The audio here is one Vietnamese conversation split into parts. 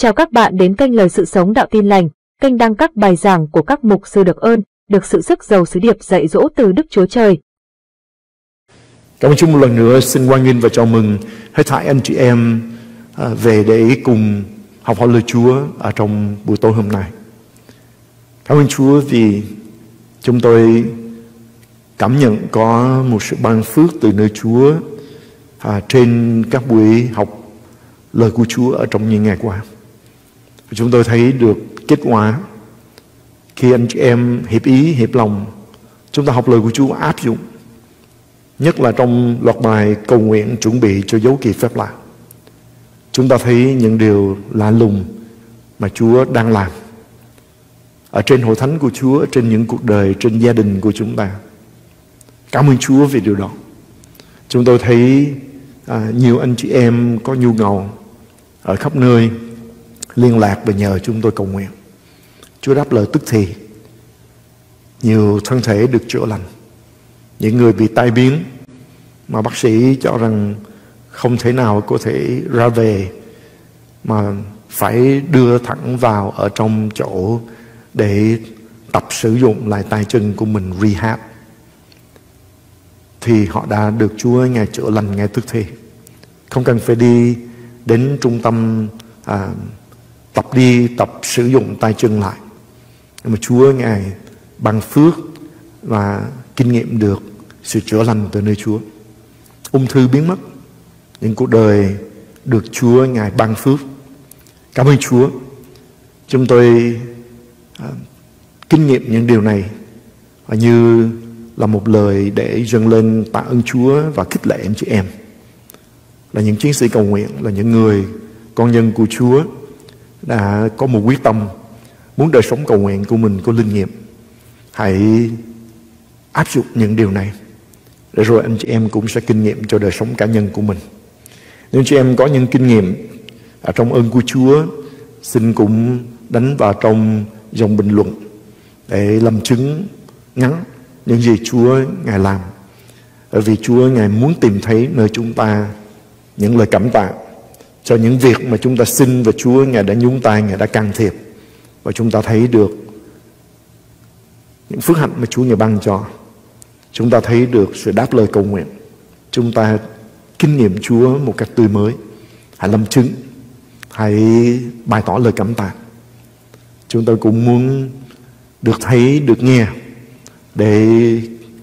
Chào các bạn đến kênh Lời Sự Sống Đạo Tin Lành, kênh đăng các bài giảng của các mục sư được ơn, được sự sức giàu sứ điệp dạy dỗ từ Đức Chúa Trời. Cảm ơn Chúa một lần nữa xin hoan nghênh và chào mừng hết thảy anh chị em à, về để cùng học hỏi lời Chúa ở trong buổi tối hôm nay. Cảm ơn Chúa vì chúng tôi cảm nhận có một sự ban phước từ nơi Chúa à, trên các buổi học lời của Chúa ở trong những ngày qua. Chúng tôi thấy được kết quả khi anh chị em hiệp ý, hiệp lòng, chúng ta học lời của Chúa áp dụng. Nhất là trong loạt bài cầu nguyện chuẩn bị cho dấu kỳ phép lạ. Chúng ta thấy những điều lạ lùng mà Chúa đang làm. Ở trên hội thánh của Chúa, trên những cuộc đời, trên gia đình của chúng ta. Cảm ơn Chúa vì điều đó. Chúng tôi thấy à, nhiều anh chị em có nhu cầu ở khắp nơi liên lạc và nhờ chúng tôi cầu nguyện. Chúa đáp lời tức thì. Nhiều thân thể được chữa lành. Những người bị tai biến mà bác sĩ cho rằng không thể nào có thể ra về mà phải đưa thẳng vào ở trong chỗ để tập sử dụng lại tay chân của mình rehab thì họ đã được Chúa Ngài chữa lành ngay tức thì. Không cần phải đi đến trung tâm à, tập đi tập sử dụng tay chân lại. Nhưng mà Chúa Ngài bằng phước và kinh nghiệm được sự chữa lành từ nơi Chúa. Ung thư biến mất. Những cuộc đời được Chúa Ngài ban phước. Cảm ơn Chúa. Chúng tôi à, kinh nghiệm những điều này và như là một lời để dâng lên tạ ơn Chúa và khích lệ anh chị em. Là những chiến sĩ cầu nguyện, là những người con nhân của Chúa đã có một quyết tâm muốn đời sống cầu nguyện của mình có linh nghiệm. Hãy áp dụng những điều này để rồi anh chị em cũng sẽ kinh nghiệm cho đời sống cá nhân của mình. Nếu chị em có những kinh nghiệm ở trong ơn của Chúa, xin cũng đánh vào trong dòng bình luận để làm chứng ngắn những gì Chúa Ngài làm. Bởi vì Chúa Ngài muốn tìm thấy nơi chúng ta những lời cảm tạ cho những việc mà chúng ta xin và Chúa Ngài đã nhúng tay, Ngài đã can thiệp. Và chúng ta thấy được những phước hạnh mà Chúa Ngài ban cho. Chúng ta thấy được sự đáp lời cầu nguyện. Chúng ta kinh nghiệm Chúa một cách tươi mới. Hãy lâm chứng. Hãy bày tỏ lời cảm tạ. Chúng tôi cũng muốn được thấy, được nghe để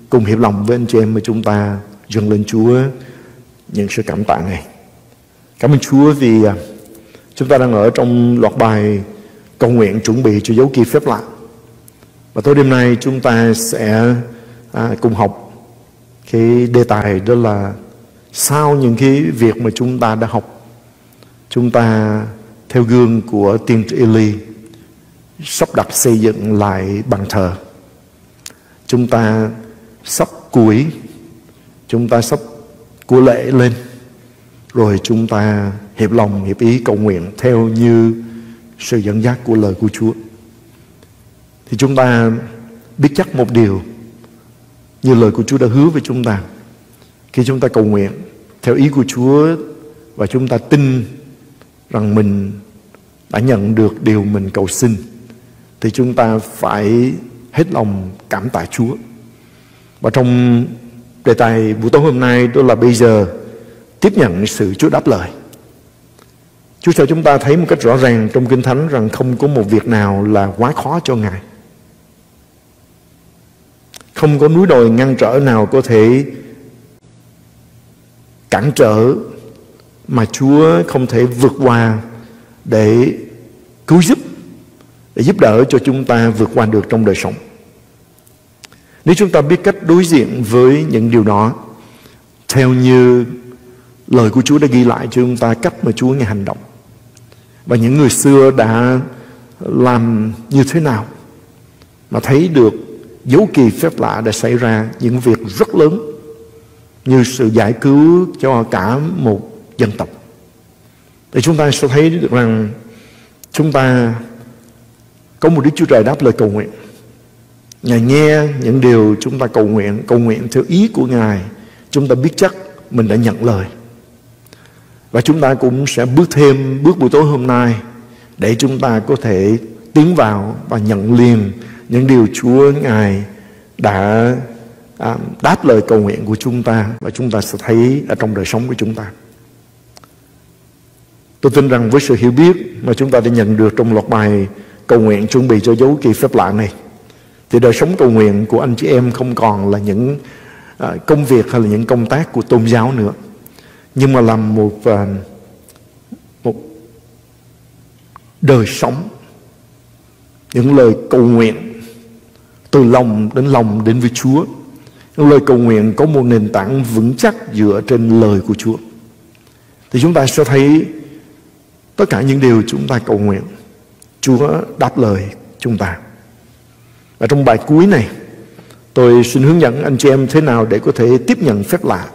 cùng hiệp lòng với anh chị em mà chúng ta dâng lên Chúa những sự cảm tạ này. Cảm ơn Chúa vì à, chúng ta đang ở trong loạt bài cầu nguyện chuẩn bị cho dấu kỳ phép lạ. Và tối đêm nay chúng ta sẽ à, cùng học cái đề tài đó là sau những cái việc mà chúng ta đã học. Chúng ta theo gương của tiên tri Eli sắp đặt xây dựng lại bàn thờ. Chúng ta sắp cuối. Chúng ta sắp của lễ lên rồi chúng ta hiệp lòng, hiệp ý cầu nguyện theo như sự dẫn dắt của lời của Chúa thì chúng ta biết chắc một điều, như lời của Chúa đã hứa với chúng ta khi chúng ta cầu nguyện theo ý của Chúa và chúng ta tin rằng mình đã nhận được điều mình cầu xin, thì chúng ta phải hết lòng cảm tạ Chúa. Và trong đề tài buổi tối hôm nay, đó là bây giờ tiếp nhận sự Chúa đáp lời. Chúa cho chúng ta thấy một cách rõ ràng trong Kinh Thánh rằng không có một việc nào là quá khó cho Ngài. Không có núi đồi ngăn trở nào có thể cản trở mà Chúa không thể vượt qua để cứu giúp, để giúp đỡ cho chúng ta vượt qua được trong đời sống. Nếu chúng ta biết cách đối diện với những điều đó theo như lời của Chúa đã ghi lại cho chúng ta cách mà Chúa Ngài hành động. Và những người xưa đã làm như thế nào mà thấy được dấu kỳ phép lạ đã xảy ra những việc rất lớn như sự giải cứu cho cả một dân tộc. Thì chúng ta sẽ thấy được rằng chúng ta có một Đức Chúa Trời đáp lời cầu nguyện. Ngài nghe những điều chúng ta cầu nguyện, cầu nguyện theo ý của Ngài. Chúng ta biết chắc mình đã nhận lời. Và chúng ta cũng sẽ bước thêm bước buổi tối hôm nay để chúng ta có thể tiến vào và nhận liền những điều Chúa Ngài đã à, đáp lời cầu nguyện của chúng ta và chúng ta sẽ thấy ở trong đời sống của chúng ta. Tôi tin rằng với sự hiểu biết mà chúng ta đã nhận được trong loạt bài cầu nguyện chuẩn bị cho dấu kỳ phép lạ này thì đời sống cầu nguyện của anh chị em không còn là những à, công việc hay là những công tác của tôn giáo nữa nhưng mà làm một à, một đời sống, những lời cầu nguyện, từ lòng đến lòng đến với Chúa, những lời cầu nguyện có một nền tảng vững chắc dựa trên lời của Chúa. Thì chúng ta sẽ thấy tất cả những điều chúng ta cầu nguyện, Chúa đáp lời chúng ta. Và trong bài cuối này, tôi xin hướng dẫn anh chị em thế nào để có thể tiếp nhận phép lạ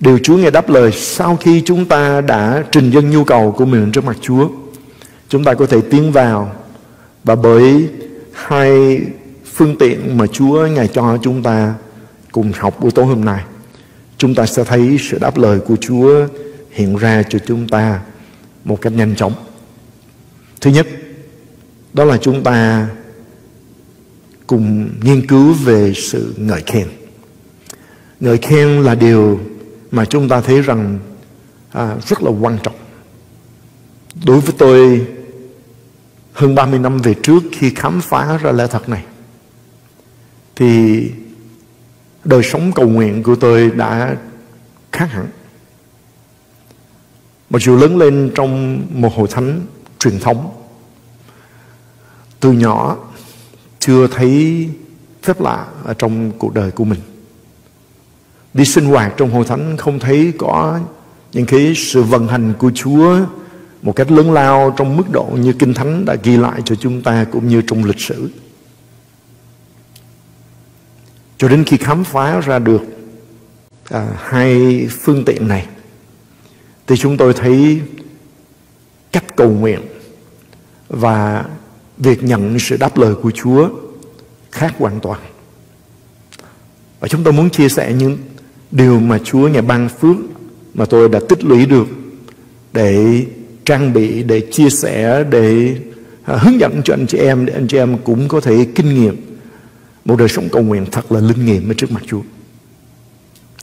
điều Chúa nghe đáp lời, sau khi chúng ta đã trình dân nhu cầu của mình trước mặt Chúa, chúng ta có thể tiến vào. Và bởi hai phương tiện mà Chúa, Ngài cho chúng ta cùng học buổi tối hôm nay, chúng ta sẽ thấy sự đáp lời của Chúa hiện ra cho chúng ta một cách nhanh chóng. Thứ nhất, đó là chúng ta cùng nghiên cứu về sự ngợi khen. Ngợi khen là điều mà chúng ta thấy rằng à, rất là quan trọng. Đối với tôi hơn 30 năm về trước khi khám phá ra lẽ thật này thì đời sống cầu nguyện của tôi đã khác hẳn. Mặc dù lớn lên trong một hội thánh truyền thống từ nhỏ chưa thấy phép lạ ở trong cuộc đời của mình đi sinh hoạt trong hội thánh không thấy có những cái sự vận hành của Chúa một cách lớn lao trong mức độ như kinh thánh đã ghi lại cho chúng ta cũng như trong lịch sử cho đến khi khám phá ra được à, hai phương tiện này thì chúng tôi thấy cách cầu nguyện và việc nhận sự đáp lời của Chúa khác hoàn toàn. Và chúng tôi muốn chia sẻ những điều mà Chúa ngài ban phước mà tôi đã tích lũy được để trang bị, để chia sẻ, để à, hướng dẫn cho anh chị em để anh chị em cũng có thể kinh nghiệm. Một đời sống cầu nguyện thật là linh nghiệm ở trước mặt Chúa.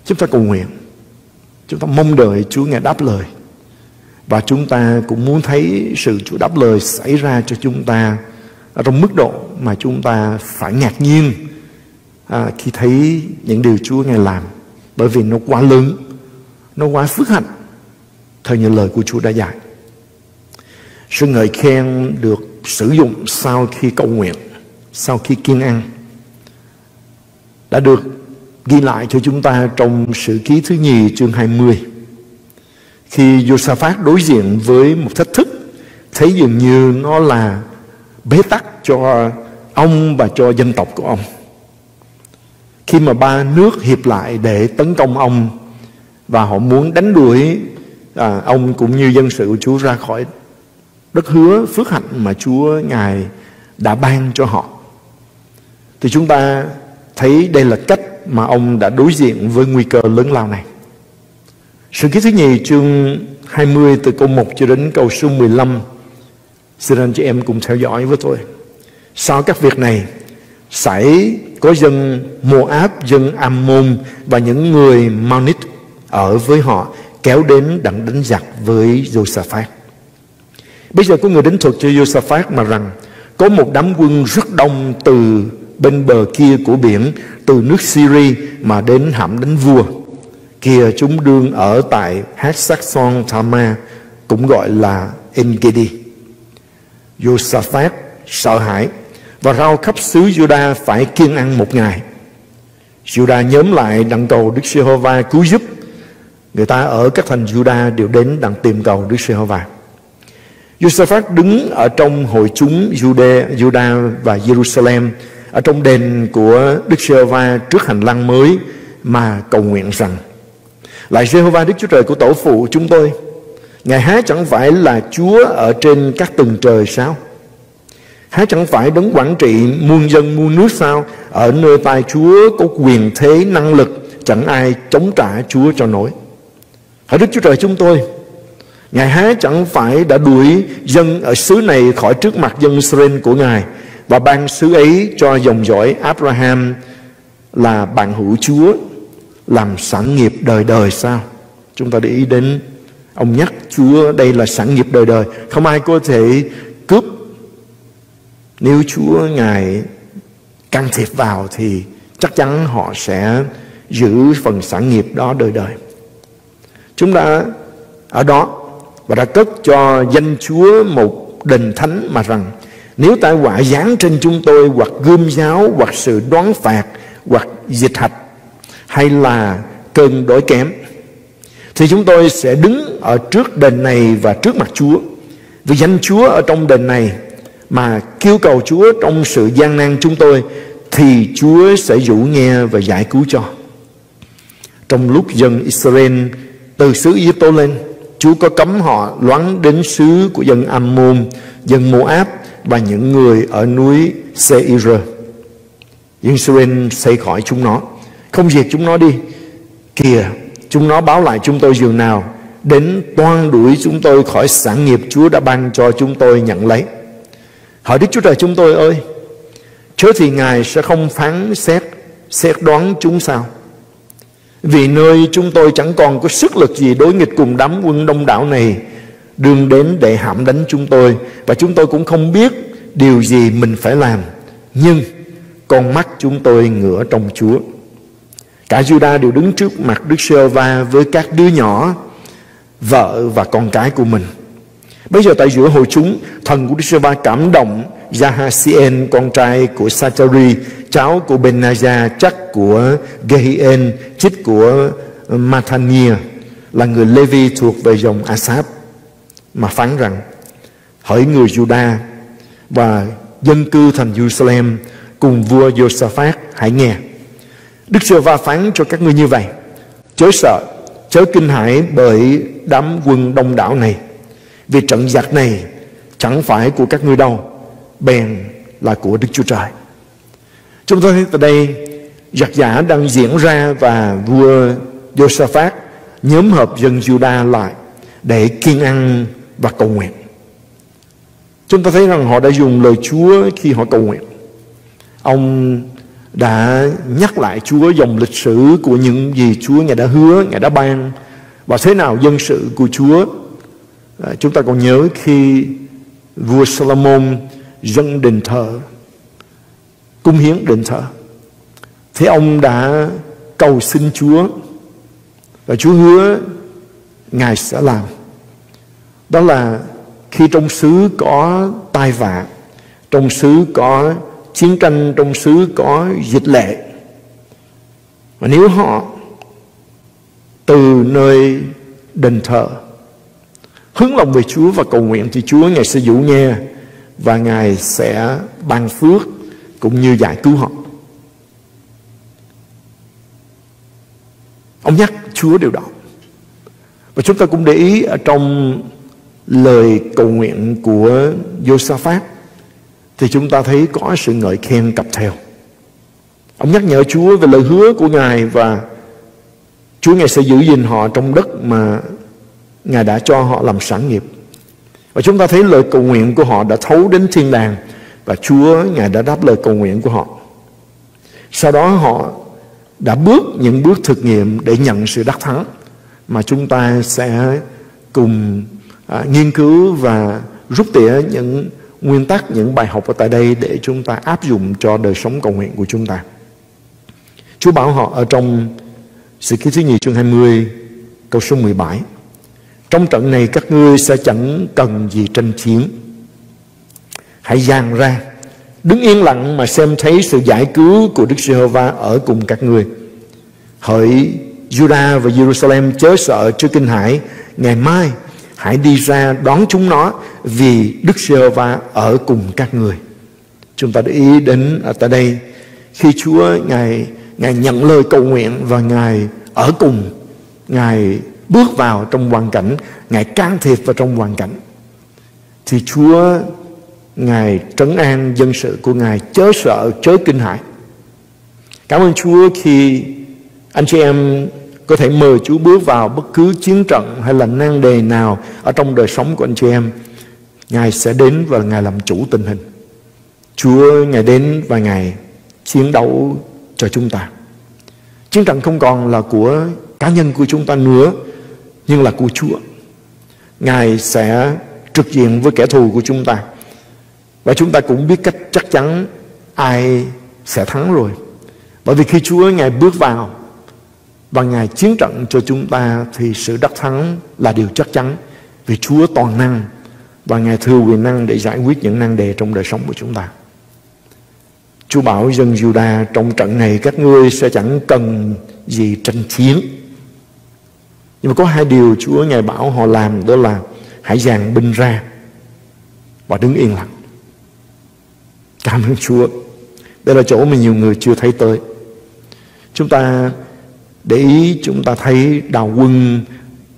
Chúng ta cầu nguyện, chúng ta mong đợi Chúa nghe đáp lời. Và chúng ta cũng muốn thấy sự Chúa đáp lời xảy ra cho chúng ta ở trong mức độ mà chúng ta phải ngạc nhiên à, khi thấy những điều Chúa Ngài làm bởi vì nó quá lớn, nó quá phước hạnh theo như lời của Chúa đã dạy. Sự ngợi khen được sử dụng sau khi cầu nguyện, sau khi kiên ăn đã được ghi lại cho chúng ta trong sự ký thứ nhì chương 20. Khi Josaphat đối diện với một thách thức thấy dường như nó là bế tắc cho ông và cho dân tộc của ông. Khi mà ba nước hiệp lại để tấn công ông và họ muốn đánh đuổi à, ông cũng như dân sự của Chúa ra khỏi đất hứa phước hạnh mà Chúa Ngài đã ban cho họ. Thì chúng ta thấy đây là cách mà ông đã đối diện với nguy cơ lớn lao này. Sự ký thứ nhì chương 20 từ câu 1 cho đến câu số 15 Xin anh chị em cùng theo dõi với tôi Sau các việc này Xảy có dân Moab, dân Ammon Và những người Maonit Ở với họ kéo đến đặng đánh giặc với Josaphat. Bây giờ có người đến thuật cho Josaphat mà rằng Có một đám quân rất đông từ bên bờ kia của biển Từ nước Syria mà đến hãm đánh vua. Kìa chúng đương ở tại Hát Tama Cũng gọi là Engedi Josaphat sợ hãi và rao khắp xứ Juda phải kiên ăn một ngày. Juda nhóm lại đặng cầu Đức Giê-hô-va cứu giúp. Người ta ở các thành Juda đều đến đặng tìm cầu Đức Giê-hô-va. Josaphat đứng ở trong hội chúng Juda, Juda và Jerusalem ở trong đền của Đức Giê-hô-va trước hành lang mới mà cầu nguyện rằng lại Giê-hô-va Đức Chúa Trời của tổ phụ chúng tôi Ngài há chẳng phải là Chúa ở trên các tầng trời sao? Há chẳng phải đấng quản trị muôn dân muôn nước sao? Ở nơi tay Chúa có quyền thế năng lực, chẳng ai chống trả Chúa cho nổi. Hỡi Đức Chúa Trời chúng tôi, Ngài há chẳng phải đã đuổi dân ở xứ này khỏi trước mặt dân Israel của Ngài và ban xứ ấy cho dòng dõi Abraham là bạn hữu Chúa làm sản nghiệp đời đời sao? Chúng ta để ý đến ông nhắc Chúa đây là sản nghiệp đời đời. Không ai có thể nếu Chúa Ngài can thiệp vào thì chắc chắn họ sẽ giữ phần sản nghiệp đó đời đời. Chúng ta ở đó và đã cất cho danh Chúa một đền thánh mà rằng nếu tai họa giáng trên chúng tôi hoặc gươm giáo hoặc sự đoán phạt hoặc dịch hạch hay là cơn đói kém, thì chúng tôi sẽ đứng ở trước đền này và trước mặt Chúa vì danh Chúa ở trong đền này mà kêu cầu Chúa trong sự gian nan chúng tôi thì Chúa sẽ dụ nghe và giải cứu cho. Trong lúc dân Israel từ xứ Egypto lên, Chúa có cấm họ loáng đến xứ của dân Ammon, dân Moab và những người ở núi Seir. Dân Israel xây khỏi chúng nó, không diệt chúng nó đi. Kìa, chúng nó báo lại chúng tôi dường nào đến toan đuổi chúng tôi khỏi sản nghiệp Chúa đã ban cho chúng tôi nhận lấy. Hỏi Đức Chúa Trời chúng tôi ơi, chớ thì Ngài sẽ không phán xét, xét đoán chúng sao? Vì nơi chúng tôi chẳng còn có sức lực gì đối nghịch cùng đám quân đông đảo này. Đương đến để hãm đánh chúng tôi Và chúng tôi cũng không biết điều gì mình phải làm. Nhưng con mắt chúng tôi ngửa trong Chúa. Cả Judah đều đứng trước mặt Đức sơ va với các đứa nhỏ Vợ và con cái của mình. Bây giờ tại giữa hội chúng, Thần của Đức sơ va cảm động Jahasien con trai của Sachari cháu của Benaja, chắc của Gehien chích của Mathania, là người Levi thuộc về dòng Asap mà phán rằng, hỡi người Juda và dân cư thành Jerusalem cùng vua Josaphat hãy nghe. Đức Sơ Va phán cho các ngươi như vậy, chớ sợ, chớ kinh hãi bởi đám quân đông đảo này vì trận giặc này chẳng phải của các ngươi đâu bèn là của Đức Chúa Trời. Chúng ta thấy tại đây giặc giả đang diễn ra và vua Josaphat nhóm hợp dân Juda lại để kiên ăn và cầu nguyện. Chúng ta thấy rằng họ đã dùng lời Chúa khi họ cầu nguyện. Ông đã nhắc lại Chúa dòng lịch sử của những gì Chúa Ngài đã hứa, Ngài đã ban và thế nào dân sự của Chúa. À, chúng ta còn nhớ khi vua Salomon dâng đền thờ cung hiến đền thờ thế ông đã cầu xin Chúa và Chúa hứa Ngài sẽ làm. Đó là khi trong xứ có tai vạ trong xứ có chiến tranh trong xứ có dịch lệ. Và nếu họ từ nơi đền thờ hướng lòng về Chúa và cầu nguyện thì Chúa Ngài sẽ dụ nghe và Ngài sẽ ban phước cũng như giải cứu họ. Ông nhắc Chúa điều đó. Và chúng ta cũng để ý ở trong lời cầu nguyện của Josaphat thì chúng ta thấy có sự ngợi khen cặp theo. Ông nhắc nhở Chúa về lời hứa của Ngài và Chúa Ngài sẽ giữ gìn họ trong đất mà Ngài đã cho họ làm sản nghiệp. Và chúng ta thấy lời cầu nguyện của họ đã thấu đến thiên đàng và Chúa Ngài đã đáp lời cầu nguyện của họ. Sau đó họ đã bước những bước thực nghiệm để nhận sự đắc thắng mà chúng ta sẽ cùng à, nghiên cứu và rút tỉa những nguyên tắc, những bài học ở tại đây để chúng ta áp dụng cho đời sống cầu nguyện của chúng ta. Chúa bảo họ ở trong sự ký thứ nhì chương 20 câu số 17 trong trận này các ngươi sẽ chẳng cần gì tranh chiến Hãy dàn ra, Đứng yên lặng mà xem thấy sự giải cứu của Đức Giê-hô-va ở cùng các ngươi. Hỡi Judah và Jerusalem chớ sợ trước kinh hãi Ngày mai, hãy đi ra đón chúng nó Vì Đức Giê-hô-va ở cùng các người Chúng ta để ý đến ở tại đây, Khi Chúa Ngài Ngài nhận lời cầu nguyện Và Ngài ở cùng, Ngài bước vào trong hoàn cảnh Ngài can thiệp vào trong hoàn cảnh thì Chúa Ngài trấn an dân sự của Ngài chớ sợ chớ kinh hãi cảm ơn Chúa khi anh chị em có thể mời Chúa bước vào bất cứ chiến trận hay là nan đề nào ở trong đời sống của anh chị em. Ngài sẽ đến và Ngài làm chủ tình hình. Chúa Ngài đến và Ngài chiến đấu cho chúng ta. Chiến trận không còn là của cá nhân của chúng ta nữa, nhưng là của Chúa. Ngài sẽ trực diện với kẻ thù của chúng ta. Và chúng ta cũng biết cách chắc chắn ai sẽ thắng rồi. Bởi vì khi Chúa Ngài bước vào và Ngài chiến trận cho chúng ta thì sự đắc thắng là điều chắc chắn. Vì Chúa toàn năng và Ngài thừa quyền năng để giải quyết những năng đề trong đời sống của chúng ta. Chúa bảo dân Juda trong trận này các ngươi sẽ chẳng cần gì tranh chiến. Nhưng mà có hai điều Chúa Ngài bảo họ làm, đó là hãy dàn binh ra và đứng yên lặng. Cảm ơn Chúa. Đây là chỗ mà nhiều người chưa thấy tới. Chúng ta để ý, chúng ta thấy đào quân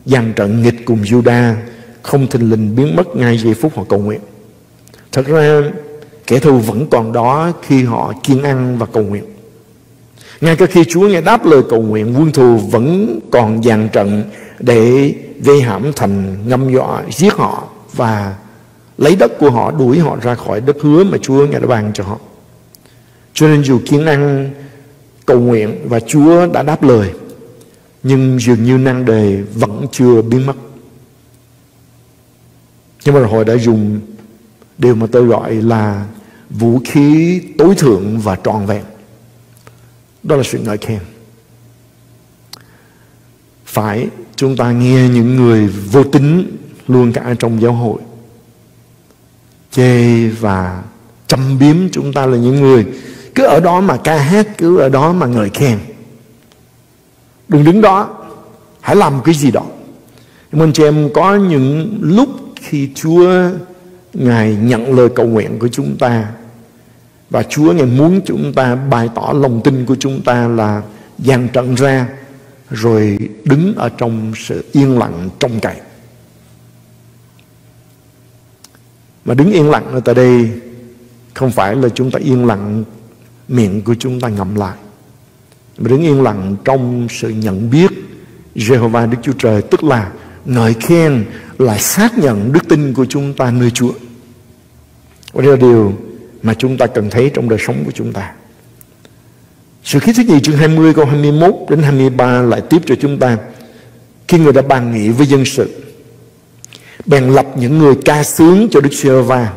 dàn trận nghịch cùng Juda không thình lình biến mất ngay giây phút họ cầu nguyện. Thật ra, kẻ thù vẫn còn đó khi họ kiên ăn và cầu nguyện. Ngay cả khi Chúa nghe đáp lời cầu nguyện, quân thù vẫn còn dàn trận để gây hãm thành ngâm dọa, giết họ và lấy đất của họ đuổi họ ra khỏi đất hứa mà Chúa nghe đã ban cho họ. Cho nên dù kiên ăn cầu nguyện và Chúa đã đáp lời, nhưng dường như năng đề vẫn chưa biến mất. Nhưng mà hồi đã dùng điều mà tôi gọi là vũ khí tối thượng và trọn vẹn. Đó là sự ngợi khen. Phải, chúng ta nghe những người vô tính luôn cả trong giáo hội. Chê và châm biếm chúng ta là những người cứ ở đó mà ca hát, cứ ở đó mà ngợi khen. Đừng đứng đó, hãy làm cái gì đó. Nhưng anh chị em, có những lúc khi Chúa Ngài nhận lời cầu nguyện của chúng ta và Chúa Ngài muốn chúng ta bày tỏ lòng tin của chúng ta là dàn trận ra, rồi đứng ở trong sự yên lặng trong cậy. Mà đứng yên lặng ở tại đây không phải là chúng ta yên lặng, miệng của chúng ta ngậm lại. Mà đứng yên lặng trong sự nhận biết Jehovah Đức Chúa Trời, tức là ngợi khen là xác nhận đức tin của chúng ta nơi Chúa. Và đây là điều mà chúng ta cần thấy trong đời sống của chúng ta. Sự khí thứ nhì chương 20 câu 21 đến 23 lại tiếp cho chúng ta. Khi người đã bàn nghị với dân sự, bèn lập những người ca sướng cho Đức giê va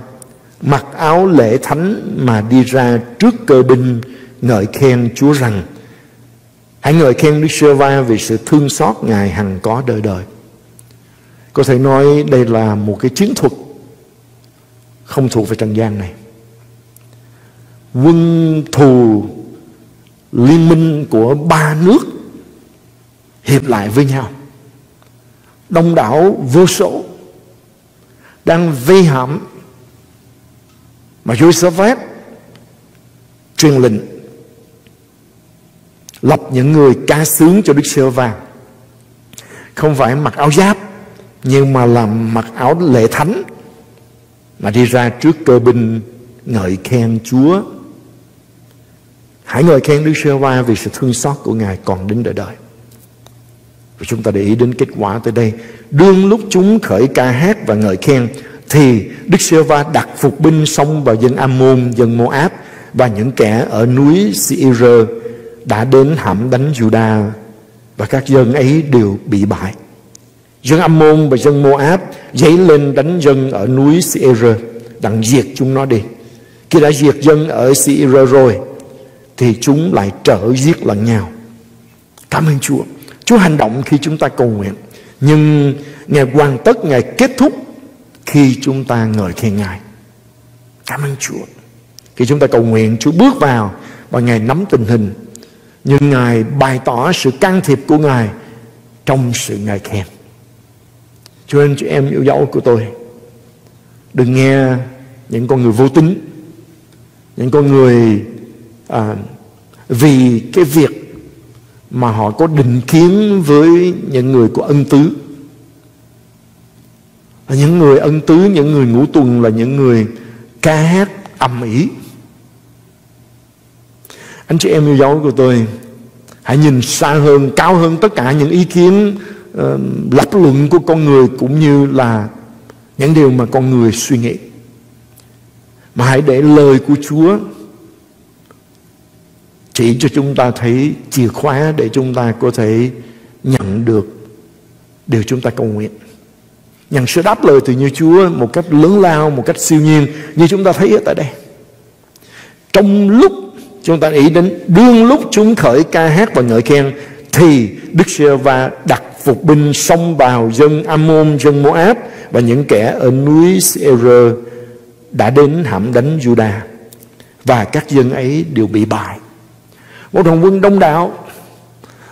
mặc áo lễ thánh mà đi ra trước cơ binh, ngợi khen Chúa rằng, hãy ngợi khen Đức giê va vì sự thương xót ngài hằng có đời đời. Có thể nói đây là một cái chiến thuật không thuộc về trần gian này quân thù liên minh của ba nước hiệp lại với nhau. Đông đảo vô số đang vây hãm mà Joseph truyền lệnh lập những người ca sướng cho Đức Sơ Vàng không phải mặc áo giáp, nhưng mà làm mặc áo lệ thánh mà đi ra trước cơ binh ngợi khen Chúa hãy ngợi khen Đức Sơ Va vì sự thương xót của Ngài còn đến đời đời và chúng ta để ý đến kết quả tới đây đương lúc chúng khởi ca hát và ngợi khen thì Đức Sơ Va đặt phục binh xông vào dân Ammon, dân Moab và những kẻ ở núi Seir đã đến hãm đánh Juda và các dân ấy đều bị bại. Dân Ammon và dân Moab dấy lên đánh dân ở núi Seir đặng diệt chúng nó đi. Khi đã diệt dân ở Seir rồi thì chúng lại trở giết lẫn nhau. Cảm ơn Chúa. Chúa hành động khi chúng ta cầu nguyện. Nhưng Ngài hoàn tất, Ngài kết thúc khi chúng ta ngợi khen Ngài. Cảm ơn Chúa. Khi chúng ta cầu nguyện, Chúa bước vào và Ngài nắm tình hình. Nhưng Ngài bày tỏ sự can thiệp của Ngài trong sự ngợi khen. Cho nên chị em yêu dấu của tôi, đừng nghe những con người vô tính, những con người à, vì cái việc mà họ có định kiến với những người của ân tứ à, những người ân tứ những người ngũ tuần là những người ca hát ầm ĩ anh chị em yêu dấu của tôi Hãy nhìn xa hơn, cao hơn tất cả những ý kiến uh, lập luận của con người cũng như là những điều mà con người suy nghĩ. Mà hãy để lời của Chúa chỉ cho chúng ta thấy chìa khóa để chúng ta có thể nhận được điều chúng ta cầu nguyện. Nhận sự đáp lời từ như Chúa một cách lớn lao, một cách siêu nhiên như chúng ta thấy ở tại đây. Trong lúc chúng ta nghĩ đến đương lúc chúng khởi ca hát và ngợi khen thì Đức giê va đặt phục binh xông vào dân Ammon, dân Moab và những kẻ ở núi Seir đã đến hãm đánh Judah và các dân ấy đều bị bại. Một đoàn quân đông đảo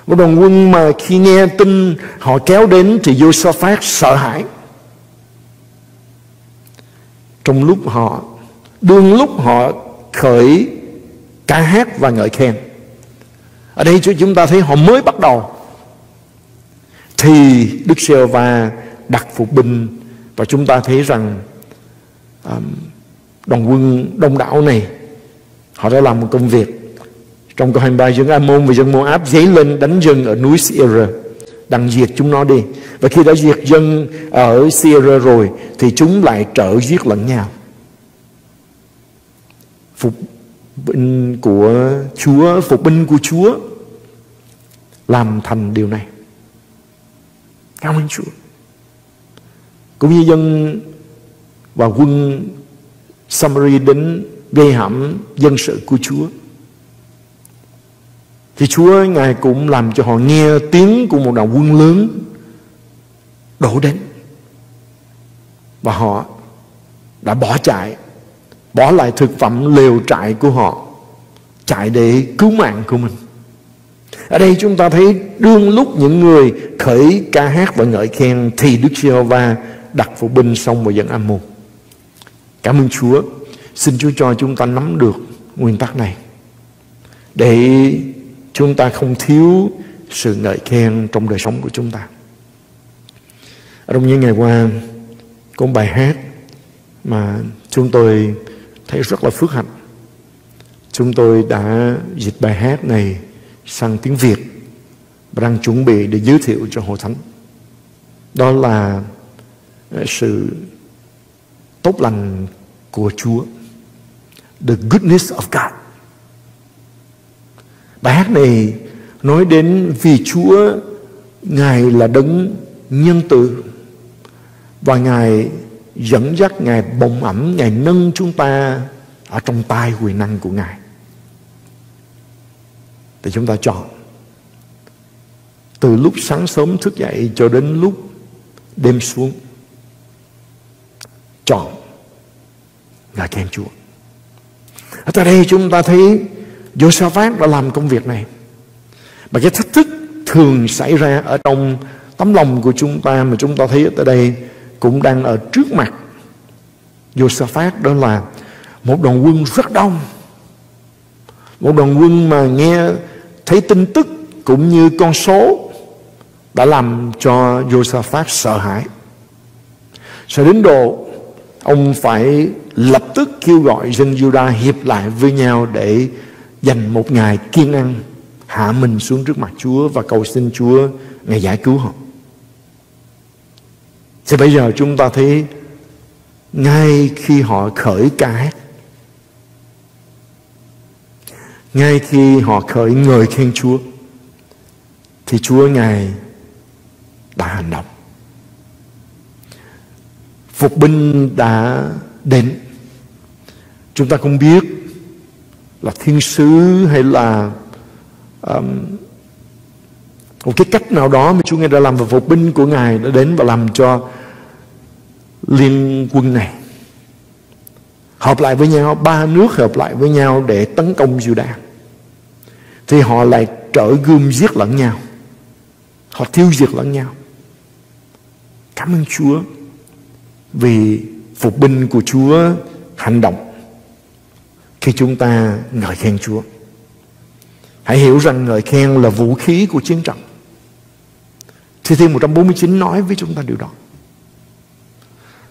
một đoàn quân mà khi nghe tin họ kéo đến thì Josaphat sợ hãi. Trong lúc họ đương lúc họ khởi ca hát và ngợi khen. Ở đây chúng ta thấy họ mới bắt đầu thì Đức Sêu va đặt phục binh và chúng ta thấy rằng um, đoàn quân đông đảo này họ đã làm một công việc trong câu 23 dân Amon và dân Moab dấy lên đánh dân ở núi Sierra đang diệt chúng nó đi. Và khi đã diệt dân ở Sierra rồi, thì chúng lại trở giết lẫn nhau. Phục binh của Chúa, phục binh của Chúa làm thành điều này. Cảm ơn Chúa. Cũng như dân và quân Samari đến gây hãm dân sự của Chúa thì Chúa Ngài cũng làm cho họ nghe tiếng của một đạo quân lớn đổ đến. Và họ đã bỏ chạy, bỏ lại thực phẩm lều trại của họ, chạy để cứu mạng của mình. Ở đây chúng ta thấy đương lúc những người khởi ca hát và ngợi khen thì Đức Giê-hô-va đặt phụ binh xong và dẫn âm mưu. Cảm ơn Chúa. Xin Chúa cho chúng ta nắm được nguyên tắc này để chúng ta không thiếu sự ngợi khen trong đời sống của chúng ta. Ở trong những ngày qua, có một bài hát mà chúng tôi thấy rất là phước hạnh. Chúng tôi đã dịch bài hát này sang tiếng Việt và đang chuẩn bị để giới thiệu cho hội thánh. Đó là ờ, sự tốt lành của Chúa. The goodness of God. Bài hát này nói đến vì Chúa, Ngài là đấng nhân từ. Và Ngài dẫn dắt, Ngài bồng ẩm, Ngài nâng chúng ta ở trong tay quyền năng của Ngài. Thì chúng ta chọn. Từ lúc sáng sớm thức dậy cho đến lúc đêm xuống, chọn. Là khen Chúa. Ở tại đây chúng ta thấy Josaphat đã làm công việc này. Và cái thách thức thường xảy ra ở trong tấm lòng của chúng ta mà chúng ta thấy ở đây cũng đang ở trước mặt Josaphat đó là một đoàn quân rất đông. Một đoàn quân mà nghe, thấy tin tức cũng như con số đã làm cho Josaphat sợ hãi. Sợ đến độ ông phải lập tức kêu gọi dân Judah hiệp lại với nhau để dành một ngày kiên ăn, hạ mình xuống trước mặt Chúa và cầu xin Chúa ngày giải cứu họ. Thì bây giờ chúng ta thấy ngay khi họ khởi ca hát, ngay khi họ khởi ngợi khen Chúa, thì Chúa Ngài đã hành động. Phục binh đã đến. Chúng ta không biết là thiên sứ hay là um, một cái cách nào đó mà Chúa Ngài đã làm và phục binh của Ngài đã đến và làm cho liên quân này. Hợp lại với nhau ba nước hợp lại với nhau để tấn công Juda thì họ lại trở gươm giết lẫn nhau. Họ tiêu diệt lẫn nhau. Cảm ơn Chúa vì phục binh của Chúa hành động khi chúng ta ngợi khen Chúa. Hãy hiểu rằng ngợi khen là vũ khí của chiến trận. Thi Thiên 149 nói với chúng ta điều đó.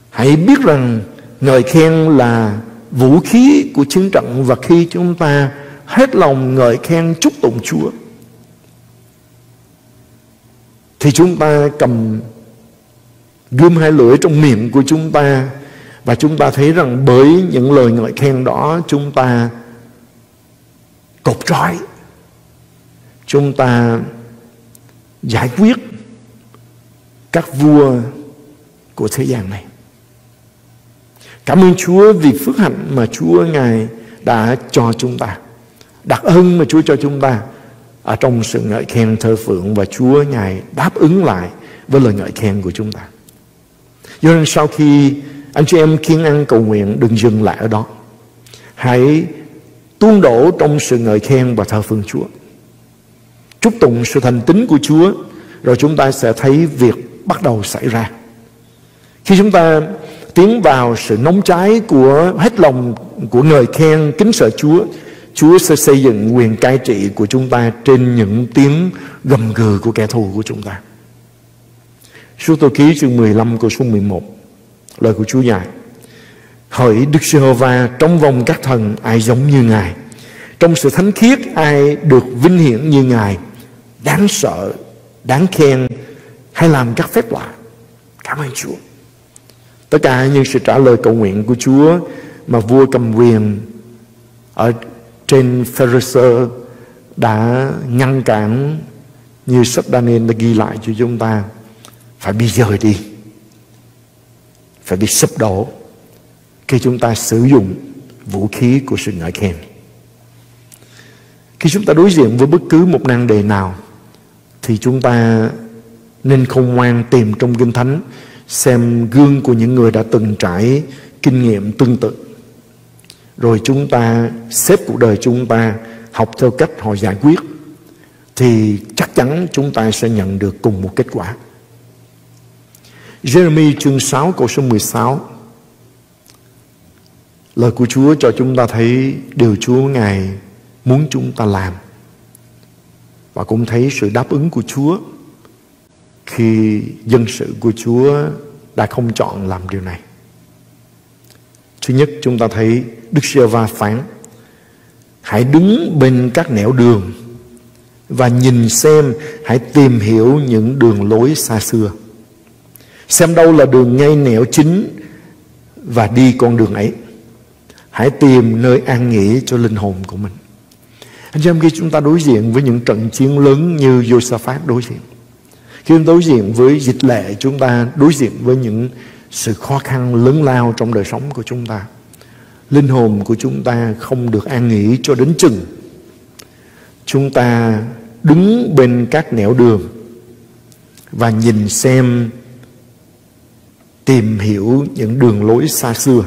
Hãy biết rằng ngợi khen là vũ khí của chiến trận và khi chúng ta hết lòng ngợi khen chúc tụng Chúa, thì chúng ta cầm gươm hai lưỡi trong miệng của chúng ta và chúng ta thấy rằng bởi những lời ngợi khen đó, chúng ta cột trói. Chúng ta giải quyết các vua của thế gian này. Cảm ơn Chúa vì phước hạnh mà Chúa Ngài đã cho chúng ta. Đặc ân mà Chúa cho chúng ta ở trong sự ngợi khen thơ phượng và Chúa Ngài đáp ứng lại với lời ngợi khen của chúng ta. Do nên sau khi anh chị em kiên ăn cầu nguyện đừng dừng lại ở đó. Hãy tuôn đổ trong sự ngợi khen và thờ phượng Chúa. Chúc tụng sự thành tín của Chúa, rồi chúng ta sẽ thấy việc bắt đầu xảy ra. Khi chúng ta tiến vào sự nóng cháy của hết lòng của ngợi khen, kính sợ Chúa Chúa sẽ xây dựng quyền cai trị của chúng ta trên những tiếng gầm gừ của kẻ thù của chúng ta. Số tôi ký chương 15 câu số 11 Lời của Chúa dạy. Hỡi Đức Giê-hô-va trong vòng các thần ai giống như Ngài? Trong sự thánh khiết ai được vinh hiển như Ngài? Đáng sợ, đáng khen hay làm các phép lạ? Cảm ơn Chúa. Tất cả những sự trả lời cầu nguyện của Chúa Mà vua cầm quyền Ở trên Pharisee đã ngăn cản như sách Daniel đã ghi lại cho chúng ta. Phải bị rời đi phải bị sụp đổ khi chúng ta sử dụng vũ khí của sự ngợi khen khi chúng ta đối diện với bất cứ một năng đề nào, thì chúng ta nên không ngoan tìm trong kinh thánh xem gương của những người đã từng trải kinh nghiệm tương tự rồi chúng ta xếp cuộc đời chúng ta học theo cách họ giải quyết, thì chắc chắn chúng ta sẽ nhận được cùng một kết quả. Jeremy chương 6 câu số 16 Lời của Chúa cho chúng ta thấy điều Chúa Ngài muốn chúng ta làm. Và cũng thấy sự đáp ứng của Chúa khi dân sự của Chúa đã không chọn làm điều này. Thứ nhất, chúng ta thấy Đức giê va phán, Hãy đứng bên các nẻo đường Và nhìn xem, Hãy tìm hiểu những đường lối xa xưa. Xem đâu là đường ngay nẻo chính Và đi con đường ấy. Hãy tìm nơi an nghỉ cho linh hồn của mình. Anh em, khi chúng ta đối diện với những trận chiến lớn như Josaphat đối diện, Khi chúng ta đối diện với dịch lệ, Chúng ta đối diện với những sự khó khăn lớn lao trong đời sống của chúng ta, linh hồn của chúng ta không được an nghỉ cho đến chừng. Chúng ta đứng bên các nẻo đường và nhìn xem tìm hiểu những đường lối xa xưa,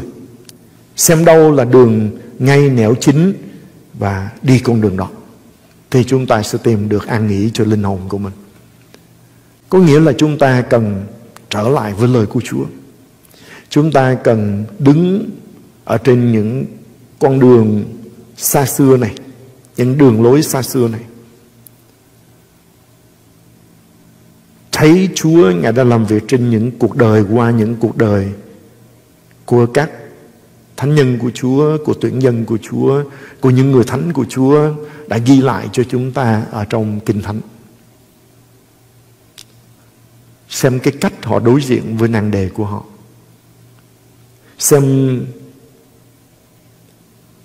xem đâu là đường ngay nẻo chính và đi con đường đó, thì chúng ta sẽ tìm được an nghỉ cho linh hồn của mình. Có nghĩa là chúng ta cần trở lại với lời của Chúa. Chúng ta cần đứng ở trên những con đường xa xưa này, những đường lối xa xưa này. Thấy Chúa Ngài đã làm việc trên những cuộc đời qua những cuộc đời của các thánh nhân của Chúa, của tuyển dân của Chúa, của những người thánh của Chúa đã ghi lại cho chúng ta ở trong Kinh Thánh. Xem cái cách họ đối diện với nàng đề của họ. Xem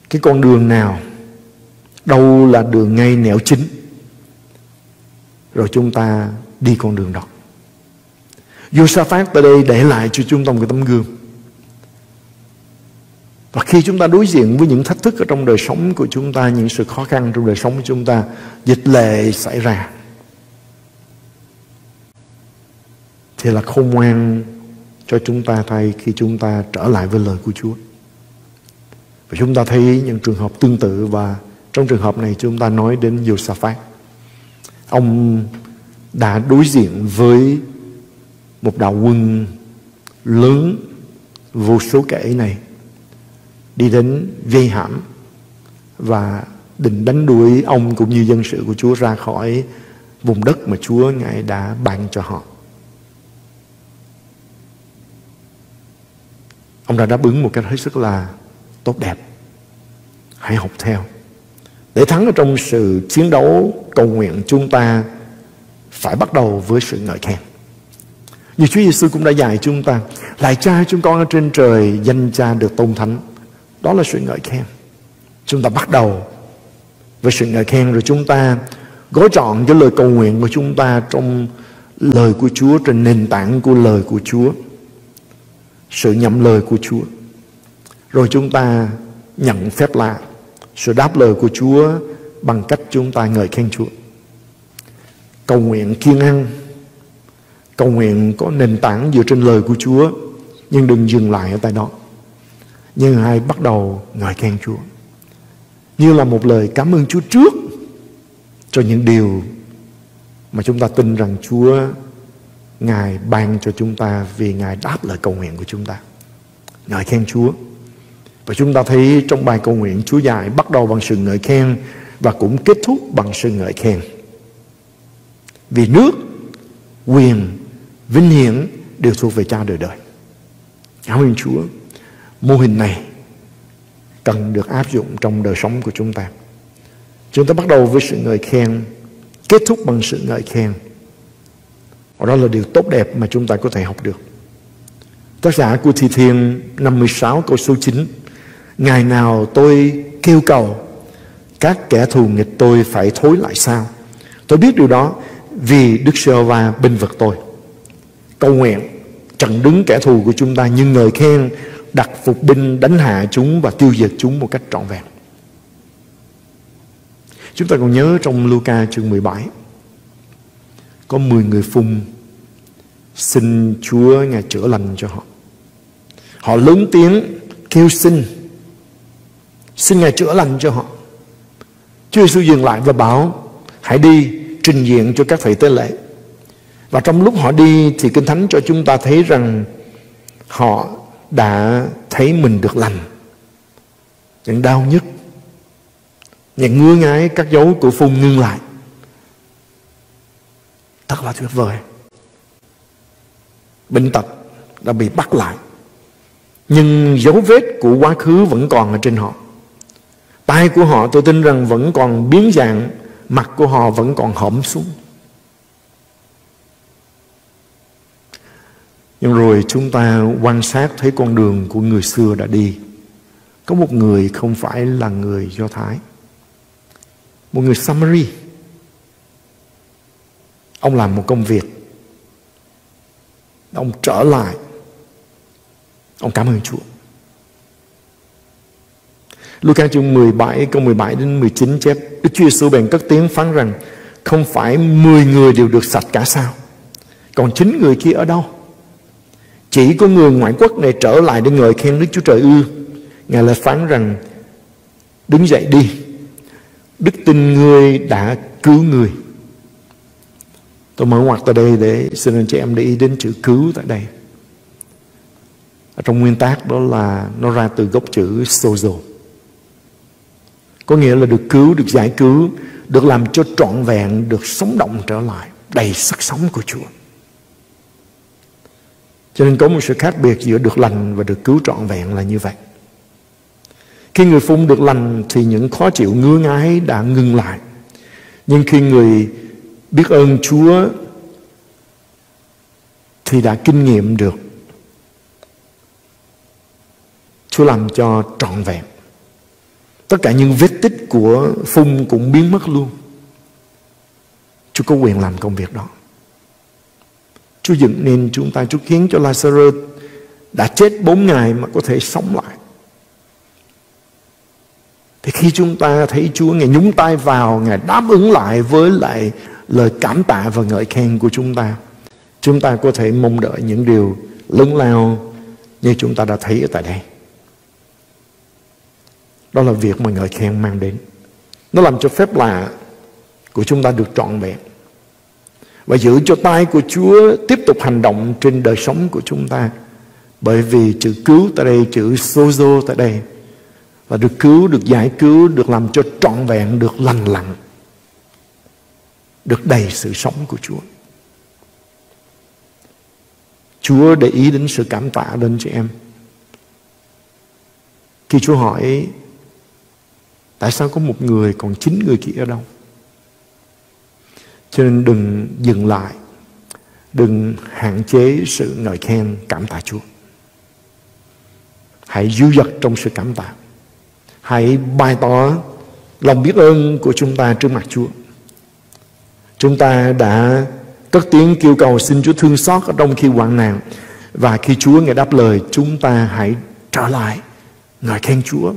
cái con đường nào đâu là đường ngay nẻo chính rồi chúng ta đi con đường đó. Josaphat tại đây để lại cho chúng ta một cái tấm gương. Và khi chúng ta đối diện với những thách thức ở trong đời sống của chúng ta, Những sự khó khăn trong đời sống của chúng ta, Dịch lệ xảy ra. Thì là khôn ngoan cho chúng ta thay khi chúng ta trở lại với lời của Chúa. Và chúng ta thấy những trường hợp tương tự và trong trường hợp này chúng ta nói đến Josaphat. Ông đã đối diện với một đạo quân lớn vô số kể này đi đến Vây hãm và định đánh đuổi ông cũng như dân sự của Chúa ra khỏi vùng đất mà Chúa Ngài đã ban cho họ. Ông đã đáp ứng một cách hết sức là tốt đẹp hãy học theo để thắng ở trong sự chiến đấu cầu nguyện chúng ta phải bắt đầu với sự ngợi khen. Như Chúa Giêsu cũng đã dạy chúng ta, lại cha chúng con ở trên trời, danh cha được tôn thánh. Đó là sự ngợi khen. Chúng ta bắt đầu với sự ngợi khen rồi chúng ta gói trọn cái lời cầu nguyện của chúng ta trong lời của Chúa, trên nền tảng của lời của Chúa. Sự nhậm lời của Chúa. Rồi chúng ta nhận phép lạ, sự đáp lời của Chúa bằng cách chúng ta ngợi khen Chúa. Cầu nguyện kiên ăn, cầu nguyện có nền tảng dựa trên lời của Chúa, nhưng đừng dừng lại ở tại đó. Nhưng hãy bắt đầu ngợi khen Chúa. Như là một lời cảm ơn Chúa trước cho những điều mà chúng ta tin rằng Chúa Ngài ban cho chúng ta vì Ngài đáp lời cầu nguyện của chúng ta. Ngợi khen Chúa. Và chúng ta thấy trong bài cầu nguyện Chúa dạy bắt đầu bằng sự ngợi khen và cũng kết thúc bằng sự ngợi khen. Vì nước, quyền, vinh hiển đều thuộc về cha đời đời. Cảm ơn Chúa. Mô hình này cần được áp dụng trong đời sống của chúng ta. Chúng ta bắt đầu với sự ngợi khen, kết thúc bằng sự ngợi khen. Đó là điều tốt đẹp mà chúng ta có thể học được. Tác giả của Thi Thiên 56 câu số 9 Ngày nào tôi kêu cầu Các kẻ thù nghịch tôi phải thối lại sao Tôi biết điều đó vì Đức Sơ Va binh vực tôi. Cầu nguyện Trận đứng kẻ thù của chúng ta, Nhưng ngợi khen, Đặt phục binh, đánh hạ chúng Và tiêu diệt chúng một cách trọn vẹn. Chúng ta còn nhớ trong Luca chương 17 Có 10 người phung Xin Chúa Ngài chữa lành cho họ. Họ lớn tiếng kêu xin Xin Ngài chữa lành cho họ. Chúa Giêsu dừng lại và bảo, Hãy đi trình diện cho các thầy tế lễ. Và trong lúc họ đi Thì Kinh Thánh cho chúng ta thấy rằng Họ đã thấy mình được lành. Những đau nhất Những ngứa ngáy, Các dấu của phun ngưng lại. Thật là tuyệt vời. Bệnh tật đã bị bắt lại. Nhưng dấu vết của quá khứ vẫn còn ở trên họ. Tay của họ tôi tin rằng vẫn còn biến dạng Mặt của họ vẫn còn hõm xuống. Nhưng rồi chúng ta quan sát thấy con đường của người xưa đã đi. Có một người không phải là người Do Thái. Một người Samari. Ông làm một công việc. Ông trở lại. Ông cảm ơn Chúa. Luca chương 17 câu 17 đến 19 chép, Đức Chúa Giêsu bèn cất tiếng phán rằng, Không phải 10 người đều được sạch cả sao? Còn chín người kia ở đâu? Chỉ có người ngoại quốc này trở lại để ngợi khen Đức Chúa Trời ư? Ngài lại phán rằng, Đứng dậy đi. Đức tin ngươi đã cứu người. Tôi mở ngoặt tại đây để xin anh chị em để ý đến chữ cứu tại đây. Ở trong nguyên tác đó là, nó ra từ gốc chữ sozo có nghĩa là được cứu, được giải cứu, được làm cho trọn vẹn, được sống động trở lại, đầy sức sống của Chúa. Cho nên có một sự khác biệt giữa được lành và được cứu trọn vẹn là như vậy. Khi người phun được lành thì những khó chịu ngứa ngáy đã ngừng lại. Nhưng khi người biết ơn Chúa thì đã kinh nghiệm được Chúa làm cho trọn vẹn Tất cả những vết tích của Phung cũng biến mất luôn. Chúa có quyền làm công việc đó. Chúa dựng nên chúng ta, Chúa khiến cho Lazarus Đã chết bốn ngày mà có thể sống lại. Thì khi chúng ta thấy Chúa, Ngài nhúng tay vào, Ngài đáp ứng lại với lại lời cảm tạ và ngợi khen của chúng ta Chúng ta có thể mong đợi những điều lớn lao Như chúng ta đã thấy ở tại đây đó là việc mà ngợi khen mang đến. Nó làm cho phép lạ của chúng ta được trọn vẹn. Và giữ cho tay của Chúa tiếp tục hành động trên đời sống của chúng ta. Bởi vì chữ cứu tại đây, chữ sozo tại đây là được cứu, được giải cứu, được làm cho trọn vẹn, được lành lặn. Được đầy sự sống của Chúa. Chúa để ý đến sự cảm tạ đến chị em. Khi Chúa hỏi Tại sao có một người còn chín người kia ở đâu? Cho nên đừng dừng lại, đừng hạn chế sự ngợi khen cảm tạ Chúa. Hãy dư dật trong sự cảm tạ. Hãy bày tỏ lòng biết ơn của chúng ta trước mặt Chúa. Chúng ta đã cất tiếng kêu cầu xin Chúa thương xót ở trong khi hoạn nạn và khi Chúa nghe đáp lời chúng ta hãy trở lại ngợi khen Chúa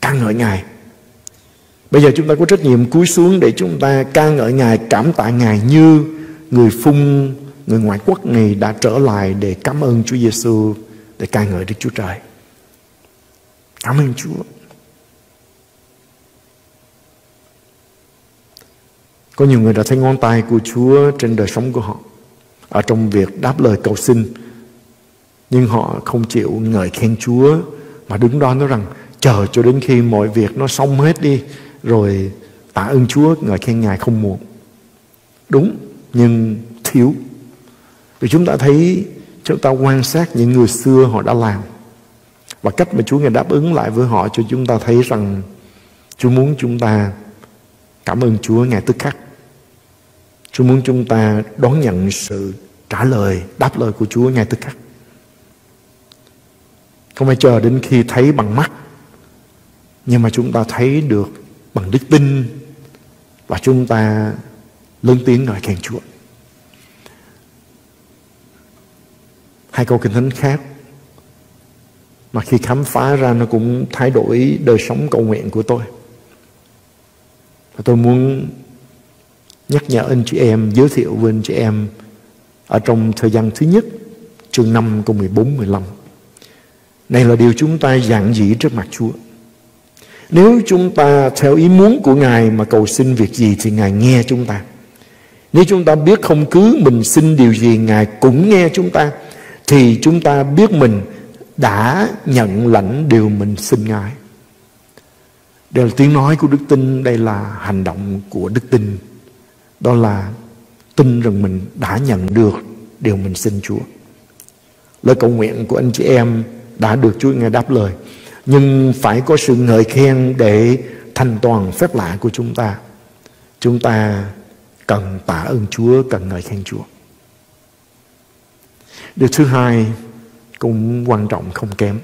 ca ngợi Ngài. Bây giờ chúng ta có trách nhiệm cúi xuống để chúng ta ca ngợi Ngài, cảm tạ Ngài như người phung, người ngoại quốc này đã trở lại để cảm ơn Chúa Giêsu để ca ngợi Đức Chúa Trời. Cảm ơn Chúa. Có nhiều người đã thấy ngón tay của Chúa trên đời sống của họ, ở trong việc đáp lời cầu xin. Nhưng họ không chịu ngợi khen Chúa, mà đứng đó nói rằng chờ cho đến khi mọi việc nó xong hết đi rồi tạ ơn Chúa ngợi khen Ngài không muộn. Đúng nhưng thiếu. Vì chúng ta thấy chúng ta quan sát những người xưa họ đã làm và cách mà Chúa Ngài đáp ứng lại với họ cho chúng ta thấy rằng Chúa muốn chúng ta cảm ơn Chúa ngày tức khắc Chúa muốn chúng ta đón nhận sự trả lời, đáp lời của Chúa ngay tức khắc. Không phải chờ đến khi thấy bằng mắt, nhưng mà chúng ta thấy được bằng đức tin và chúng ta lớn tiếng ngợi khen Chúa. Hai câu kinh thánh khác mà khi khám phá ra nó cũng thay đổi đời sống cầu nguyện của tôi. Và tôi muốn nhắc nhở anh chị em, giới thiệu với anh chị em ở trong thời gian thứ nhất, chương 5 câu 14, 15. Này là điều chúng ta giảng dĩ trước mặt Chúa. Nếu chúng ta theo ý muốn của Ngài mà cầu xin việc gì thì Ngài nghe chúng ta. Nếu chúng ta biết không cứ mình xin điều gì Ngài cũng nghe chúng ta thì chúng ta biết mình đã nhận lãnh điều mình xin Ngài. Đây là tiếng nói của đức tin, đây là hành động của đức tin đó là tin rằng mình đã nhận được điều mình xin Chúa. Lời cầu nguyện của anh chị em đã được Chúa nghe đáp lời. Nhưng phải có sự ngợi khen để thành toàn phép lạ của chúng ta. Chúng ta cần tạ ơn Chúa, cần ngợi khen Chúa. Điều thứ hai cũng quan trọng không kém.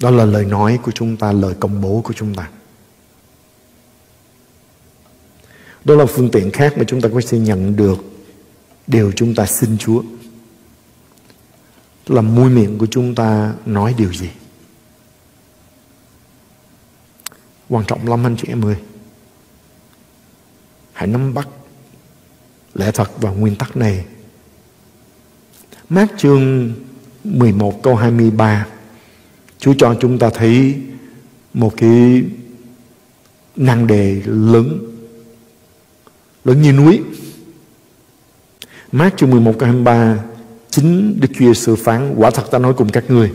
Đó là lời nói của chúng ta, lời công bố của chúng ta. Đó là phương tiện khác mà chúng ta có thể nhận được điều chúng ta xin Chúa. Là môi miệng của chúng ta nói điều gì. Quan trọng lắm anh chị em ơi. Hãy nắm bắt lẽ thật và nguyên tắc này. Mát chương 11 câu 23 Chúa cho chúng ta thấy một cái năng đề lớn lớn như núi. Mát chương 11 câu 23 Chính Đức Chúa Giêsu phán, Quả thật ta nói cùng các người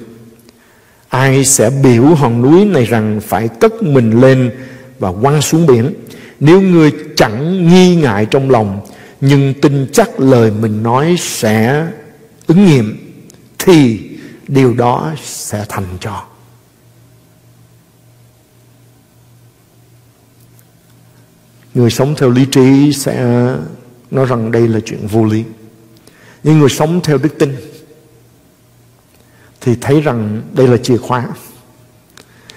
Ai sẽ biểu hòn núi này rằng Phải cất mình lên Và quăng xuống biển Nếu ngươi chẳng nghi ngại trong lòng, Nhưng tin chắc lời mình nói Sẽ ứng nghiệm, Thì điều đó sẽ thành cho Người sống theo lý trí sẽ nói rằng đây là chuyện vô lý. Nhưng người sống theo đức tin thì thấy rằng đây là chìa khóa.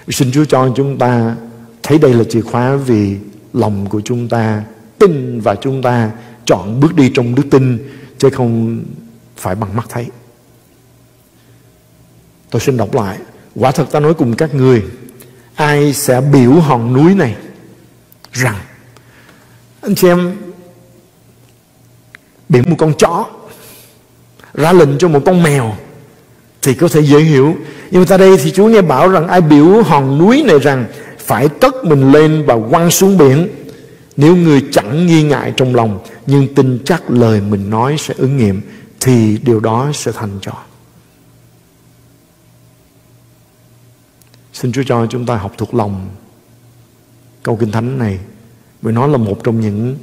Xin Chúa cho chúng ta thấy đây là chìa khóa vì lòng của chúng ta, tin và chúng ta chọn bước đi trong đức tin, chứ không phải bằng mắt thấy. Tôi xin đọc lại. Quả thật ta nói cùng các người, ai sẽ biểu hòn núi này rằng, anh chị em biểu một con chó ra lệnh cho một con mèo thì có thể dễ hiểu. Nhưng mà ta đây thì Chúa nghe bảo rằng ai biểu hòn núi này rằng phải tất mình lên và quăng xuống biển. Nếu người chẳng nghi ngại trong lòng, nhưng tin chắc lời mình nói sẽ ứng nghiệm, thì điều đó sẽ thành cho xin Chúa cho chúng ta học thuộc lòng. Câu kinh thánh này, vì nó là một trong những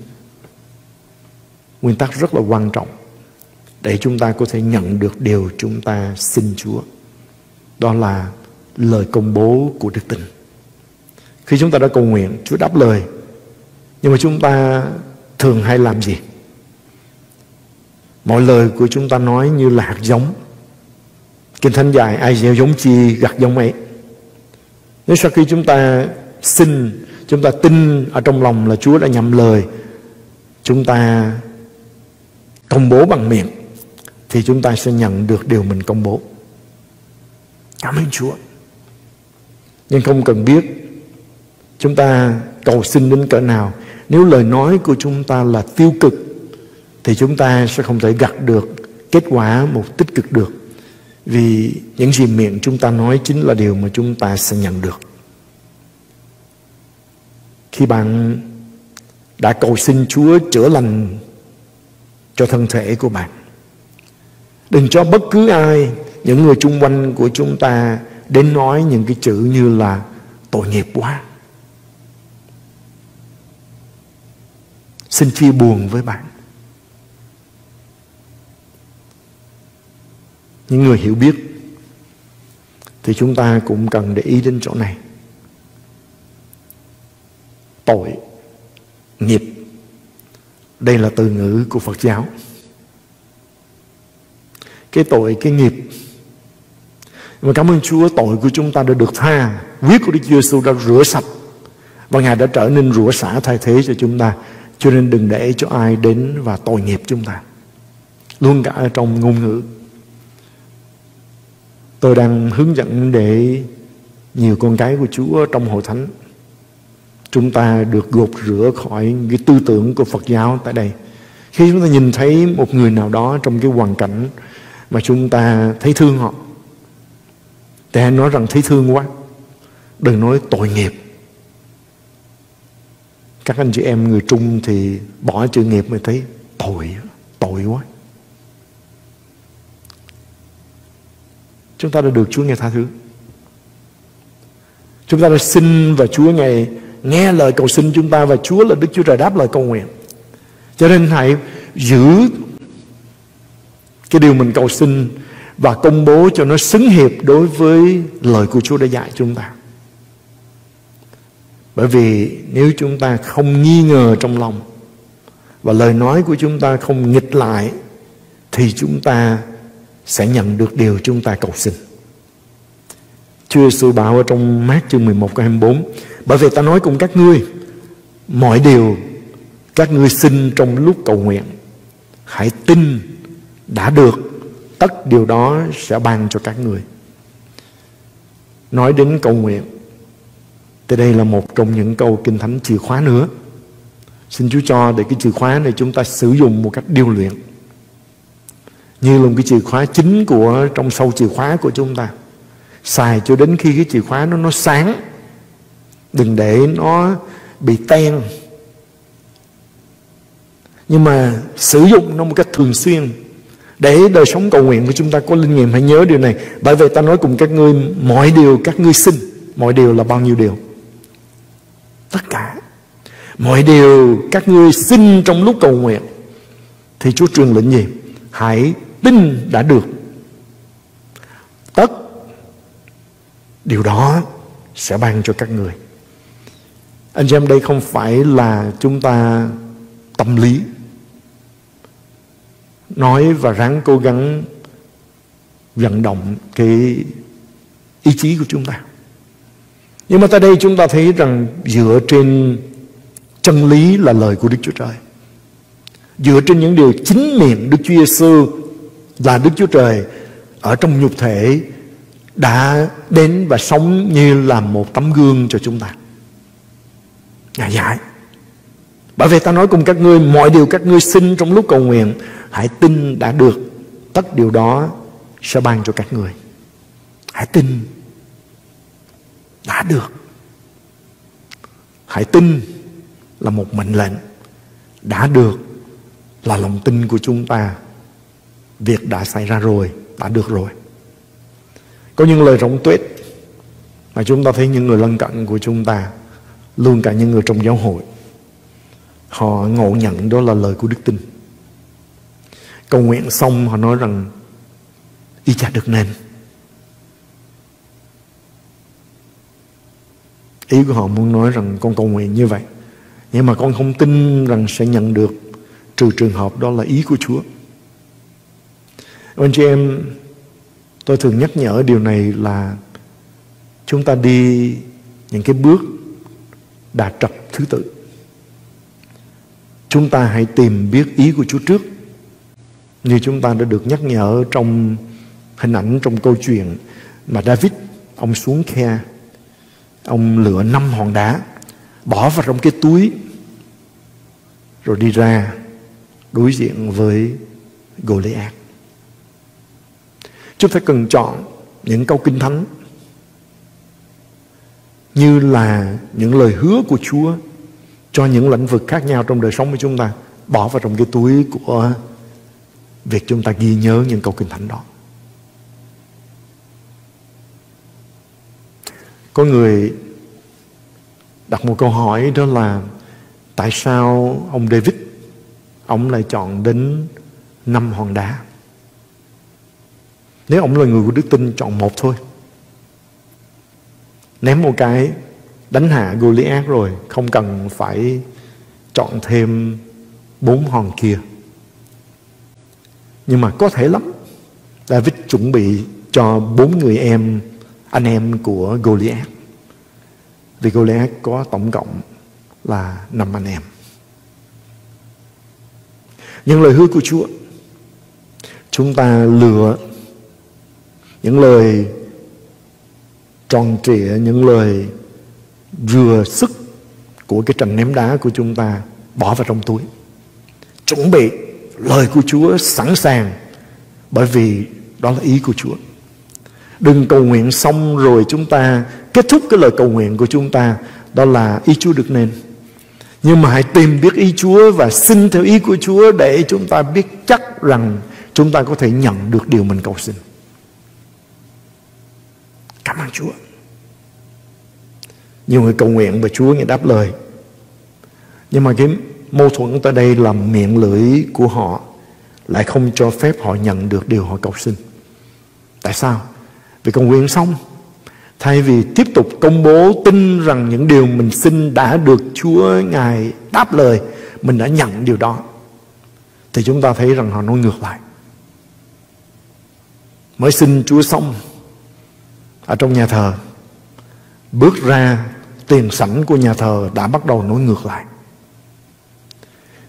nguyên tắc rất là quan trọng để chúng ta có thể nhận được điều chúng ta xin Chúa. Đó là lời công bố của đức tin. Khi chúng ta đã cầu nguyện, Chúa đáp lời. Nhưng mà chúng ta thường hay làm gì mọi lời của chúng ta nói như là hạt giống kinh thánh dạy ai gieo giống chi gặt giống ấy nếu sau khi chúng ta xin chúng ta tin ở trong lòng là Chúa đã nhậm lời chúng ta công bố bằng miệng thì chúng ta sẽ nhận được điều mình công bố. Cảm ơn Chúa. Nhưng không cần biết chúng ta cầu xin đến cỡ nào. Nếu lời nói của chúng ta là tiêu cực thì chúng ta sẽ không thể gặt được kết quả một tích cực được. Vì những gì miệng chúng ta nói chính là điều mà chúng ta sẽ nhận được. Khi bạn đã cầu xin Chúa chữa lành cho thân thể của bạn đừng cho bất cứ ai, những người chung quanh của chúng ta đến nói những cái chữ như là tội nghiệp quá. Xin chia buồn với bạn. Những người hiểu biết thì chúng ta cũng cần để ý đến chỗ này. Tội nghiệp. Đây là từ ngữ của phật giáo cái tội, cái nghiệp. Mà cảm ơn Chúa, tội của chúng ta đã được tha. Huyết của Đức Chúa Giêsu đã rửa sạch. Và Ngài đã trở nên rửa xả thay thế cho chúng ta. Cho nên đừng để cho ai đến và tội nghiệp chúng ta. Luôn cả trong ngôn ngữ. Tôi đang hướng dẫn để nhiều con cái của Chúa trong hội thánh. Chúng ta được gột rửa khỏi cái tư tưởng của Phật giáo tại đây. Khi chúng ta nhìn thấy một người nào đó trong cái hoàn cảnh mà chúng ta thấy thương họ. Thì hãy nói rằng thấy thương quá, đừng nói tội nghiệp. Các anh chị em người Trung thì bỏ chữ nghiệp mới thấy tội tội quá. Chúng ta đã được Chúa nghe tha thứ. Chúng ta đã xin và Chúa ngày nghe lời cầu xin chúng ta và Chúa là Đức Chúa Trời đáp lời cầu nguyện. Cho nên hãy giữ cái điều mình cầu xin và công bố cho nó xứng hiệp đối với lời của Chúa đã dạy chúng ta. Bởi vì nếu chúng ta không nghi ngờ trong lòng và lời nói của chúng ta không nghịch lại, thì chúng ta sẽ nhận được điều chúng ta cầu xin. Chúa Giêsu bảo ở trong mát chương 11 câu 24 Bởi vì ta nói cùng các ngươi, Mọi điều các ngươi xin trong lúc cầu nguyện, Hãy tin đã được, tất điều đó sẽ ban cho các người. Nói đến cầu nguyện, thì đây là một trong những câu kinh thánh chìa khóa nữa. Xin Chúa cho để cái chìa khóa này chúng ta sử dụng một cách điêu luyện, như là một cái chìa khóa chính của, trong sâu chìa khóa của chúng ta. Xài cho đến khi cái chìa khóa nó nó sáng, đừng để nó bị ten nhưng mà sử dụng nó một cách thường xuyên để đời sống cầu nguyện của chúng ta có linh nghiệm. Hãy nhớ điều này. Bởi vậy ta nói cùng các ngươi, mọi điều các ngươi xin, mọi điều là bao nhiêu điều? Tất cả. Mọi điều các ngươi xin trong lúc cầu nguyện, thì Chúa truyền lệnh gì? Hãy tin đã được. Tất điều đó sẽ ban cho các người. Anh chị em, đây không phải là chúng ta tâm lý nói và ráng cố gắng vận động cái ý chí của chúng ta nhưng mà tại đây chúng ta thấy rằng dựa trên chân lý là lời của Đức Chúa Trời dựa trên những điều chính miệng Đức Chúa Giêsu là Đức Chúa Trời ở trong nhục thể đã đến và sống như là một tấm gương cho chúng ta. Ngài dạy. Bởi vì ta nói cùng các ngươi, mọi điều các ngươi xin trong lúc cầu nguyện, Hãy tin đã được. Tất điều đó sẽ ban cho các người. Hãy tin Đã được. Hãy tin là một mệnh lệnh. Đã được là lòng tin của chúng ta. Việc đã xảy ra rồi, Đã được rồi. Có những lời rỗng tuyết Mà chúng ta thấy những người lân cận của chúng ta, Luôn cả những người trong giáo hội. Họ ngộ nhận đó là lời của đức tin Cầu nguyện xong họ nói rằng Y chả được nên Ý của họ muốn nói rằng con cầu nguyện như vậy Nhưng mà con không tin rằng sẽ nhận được trừ trường hợp đó là ý của Chúa. Anh chị em, tôi thường nhắc nhở điều này là chúng ta đi những cái bước đạt trật thứ tự. Chúng ta hãy tìm biết ý của Chúa trước. Như chúng ta đã được nhắc nhở trong hình ảnh trong câu chuyện mà David, ông xuống khe, ông lựa năm hòn đá, bỏ vào trong cái túi, rồi đi ra đối diện với Goliath. Chúng ta cần chọn những câu kinh thánh như là những lời hứa của Chúa cho những lĩnh vực khác nhau trong đời sống của chúng ta, bỏ vào trong cái túi của việc chúng ta ghi nhớ những câu kinh thánh đó. Có người đặt một câu hỏi đó là, tại sao ông David, ông lại chọn đến năm hòn đá nếu ông là người của đức tin, chọn một thôi ném một cái đánh hạ Goliath rồi, không cần phải chọn thêm bốn hòn kia. Nhưng mà có thể lắm. David chuẩn bị cho bốn người em, anh em của Goliath. Vì Goliath có tổng cộng là năm anh em. Những lời hứa của Chúa, chúng ta lựa những lời tròn trịa, những lời vừa sức của cái trận ném đá của chúng ta bỏ vào trong túi chuẩn bị lời của Chúa sẵn sàng, bởi vì đó là ý của Chúa đừng cầu nguyện xong rồi chúng ta kết thúc cái lời cầu nguyện của chúng ta, đó là ý Chúa được nên nhưng mà hãy tìm biết ý Chúa và xin theo ý của Chúa để chúng ta biết chắc rằng chúng ta có thể nhận được điều mình cầu xin. Cảm ơn Chúa. Nhiều người cầu nguyện và Chúa nghe đáp lời. Nhưng mà cái mâu thuẫn tại đây là miệng lưỡi của họ lại không cho phép họ nhận được điều họ cầu xin. Tại sao? Vì cầu nguyện xong Thay vì tiếp tục công bố tin rằng những điều mình xin đã được Chúa Ngài đáp lời, mình đã nhận điều đó. Thì chúng ta thấy rằng họ nói ngược lại. Mới xin Chúa xong ở trong nhà thờ, bước ra tiền sảnh của nhà thờ đã bắt đầu nói ngược lại.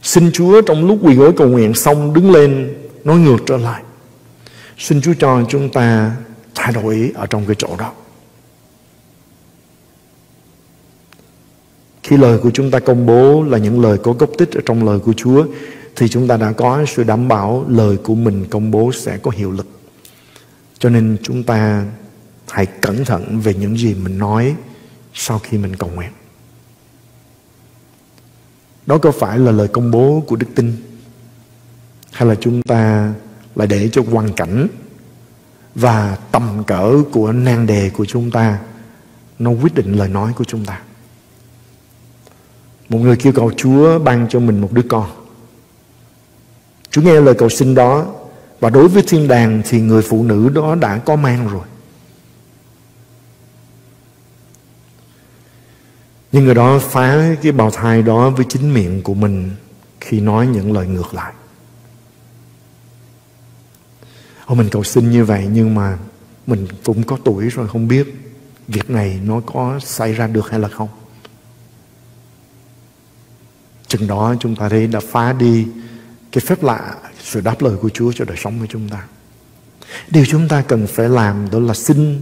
Xin Chúa trong lúc quỳ gối cầu nguyện xong đứng lên nói ngược trở lại. Xin Chúa cho chúng ta thay đổi ở trong cái chỗ đó. Khi lời của chúng ta công bố là những lời có gốc tích ở trong lời của Chúa, thì chúng ta đã có sự đảm bảo lời của mình công bố sẽ có hiệu lực. Cho nên chúng ta hãy cẩn thận về những gì mình nói sau khi mình cầu nguyện. Đó có phải là lời công bố của đức tin hay là chúng ta lại để cho hoàn cảnh và tầm cỡ của nan đề của chúng ta nó quyết định lời nói của chúng ta. Một người kêu cầu Chúa ban cho mình một đứa con. Chúa nghe lời cầu xin đó và đối với thiên đàng thì người phụ nữ đó đã có mang rồi. Nhưng người đó phá cái bào thai đó với chính miệng của mình khi nói những lời ngược lại. Ô mình cầu xin như vậy nhưng mà mình cũng có tuổi rồi, không biết việc này nó có xảy ra được hay là không. Chừng đó chúng ta thấy đã phá đi cái phép lạ, sự đáp lời của Chúa cho đời sống của chúng ta. Điều chúng ta cần phải làm đó là xin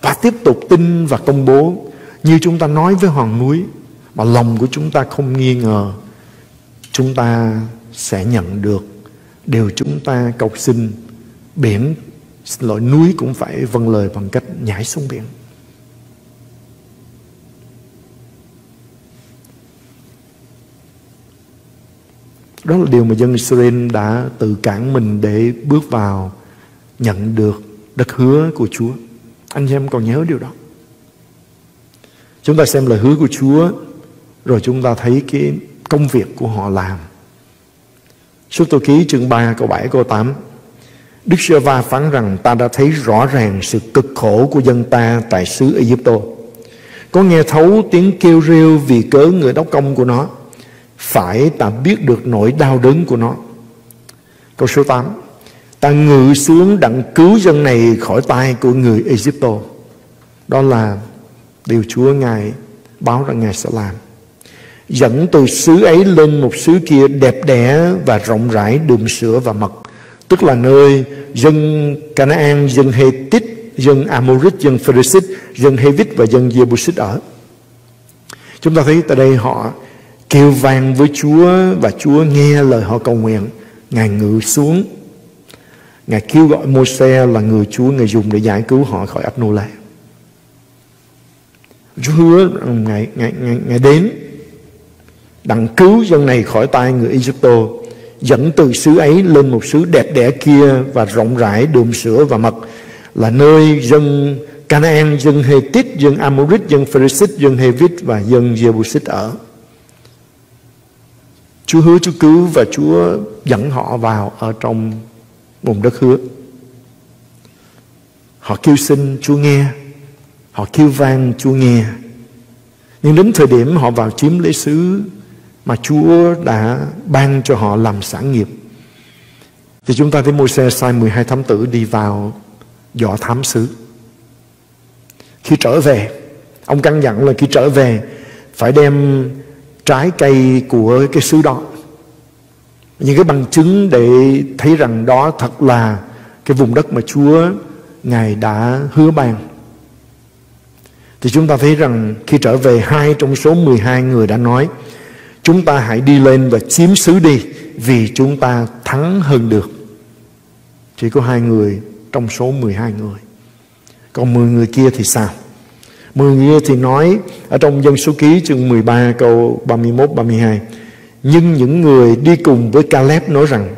và tiếp tục tin và công bố như chúng ta nói với hòn núi, mà lòng của chúng ta không nghi ngờ, chúng ta sẽ nhận được điều chúng ta cầu xin, biển, xin lỗi, núi cũng phải vâng lời bằng cách nhảy xuống biển Đó là điều mà dân Israel đã tự cản mình để bước vào nhận được đất hứa của Chúa. Anh em còn nhớ điều đó. Chúng ta xem lời hứa của Chúa, rồi chúng ta thấy cái công việc của họ làm. Số tôi ký chương 3 câu 7 câu 8 Đức Sơ va phán rằng ta đã thấy rõ ràng sự cực khổ của dân ta tại xứ Egypto. Có nghe thấu tiếng kêu rêu vì cớ người đốc công của nó, phải ta biết được nỗi đau đớn của nó. Câu số 8 Ta ngự xuống đặng cứu dân này khỏi tay của người Egypto. Đó là điều Chúa Ngài báo rằng Ngài sẽ làm. Dẫn từ xứ ấy lên một xứ kia đẹp đẽ và rộng rãi đường sữa và mật. Tức là nơi dân Canaan, dân Hethit, dân Amorit, dân Pharisip, dân Hevit và dân Jebusit ở. Chúng ta thấy tại đây họ kêu vang với Chúa và Chúa nghe lời họ cầu nguyện. Ngài ngự xuống. Ngài kêu gọi Môi-se là người Chúa Ngài dùng để giải cứu họ khỏi ách nô lệ. Chúa hứa ừ, Ngài, Ngài, Ngài, Ngài đến đặng cứu dân này khỏi tay người Egypto dẫn từ xứ ấy lên một xứ đẹp đẽ kia và rộng rãi đùm sữa và mật là nơi dân Canaan, dân Hethit, dân Amorit, dân Pharisip, dân Hevit và dân Jebusit ở. Chúa hứa Chúa cứu và Chúa dẫn họ vào ở trong vùng đất hứa. Họ kêu xin Chúa nghe, họ kêu vang Chúa nghe. Nhưng đến thời điểm họ vào chiếm lấy xứ mà Chúa đã ban cho họ làm sản nghiệp. Thì chúng ta thấy môi xe sai 12 thám tử đi vào dò thám xứ. Khi trở về, ông căn dặn là khi trở về phải đem trái cây của cái xứ đó. Những cái bằng chứng để thấy rằng đó thật là cái vùng đất mà Chúa Ngài đã hứa ban. Thì chúng ta thấy rằng khi trở về, hai trong số 12 người đã nói, Chúng ta hãy đi lên và chiếm xứ đi, Vì chúng ta thắng hơn được. Chỉ có hai người trong số 12 người. Còn 10 người kia thì sao? 10 người kia thì nói Ở trong dân số ký chương 13 câu 31-32 Nhưng những người đi cùng với Caleb nói rằng,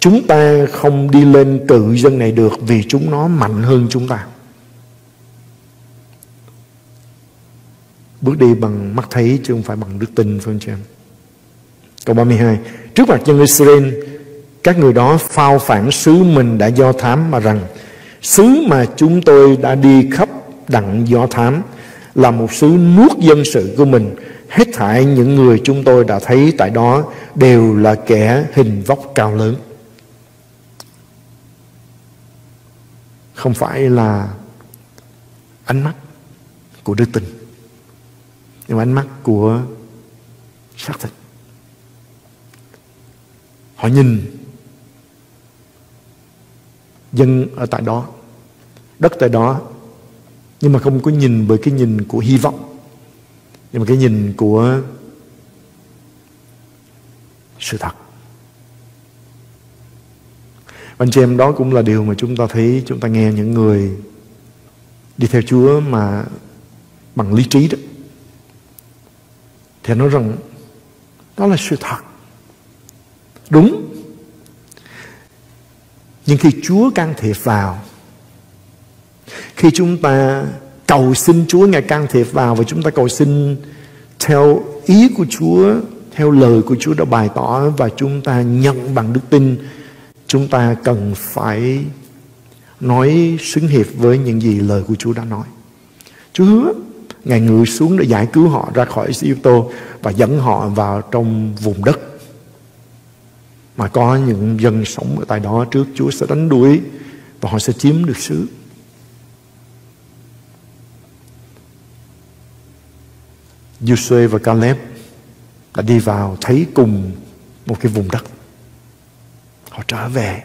Chúng ta không đi lên cự dân này được Vì chúng nó mạnh hơn chúng ta. Bước đi bằng mắt thấy chứ không phải bằng đức tin, phải không chị em? Câu 32 Trước mặt dân Israel, Các người đó phao phản sứ mình đã do thám mà rằng Sứ mà chúng tôi đã đi khắp đặng do thám Là một sứ nuốt dân sự của mình. Hết thảy những người chúng tôi đã thấy tại đó Đều là kẻ hình vóc cao lớn. Không phải là ánh mắt của đức tin nhưng ánh mắt của xác thịt. Họ nhìn dân ở tại đó, đất tại đó, nhưng mà không có nhìn bởi cái nhìn của hy vọng, nhưng mà cái nhìn của sự thật. Anh chị em, đó cũng là điều mà chúng ta thấy, chúng ta nghe những người đi theo Chúa mà bằng lý trí đó thì nói rằng, đó là sự thật. Đúng. Nhưng khi Chúa can thiệp vào, khi chúng ta cầu xin Chúa, Ngài can thiệp vào và chúng ta cầu xin theo ý của Chúa, theo lời của Chúa đã bày tỏ và chúng ta nhận bằng đức tin, chúng ta cần phải nói xứng hiệp với những gì lời của Chúa đã nói. Chúa hứa Ngài ngự xuống để giải cứu họ ra khỏi Egypto và dẫn họ vào trong vùng đất mà có những dân sống ở tại đó trước Chúa sẽ đánh đuổi và họ sẽ chiếm được xứ. Joshua và Caleb đã đi vào thấy cùng một cái vùng đất. Họ trở về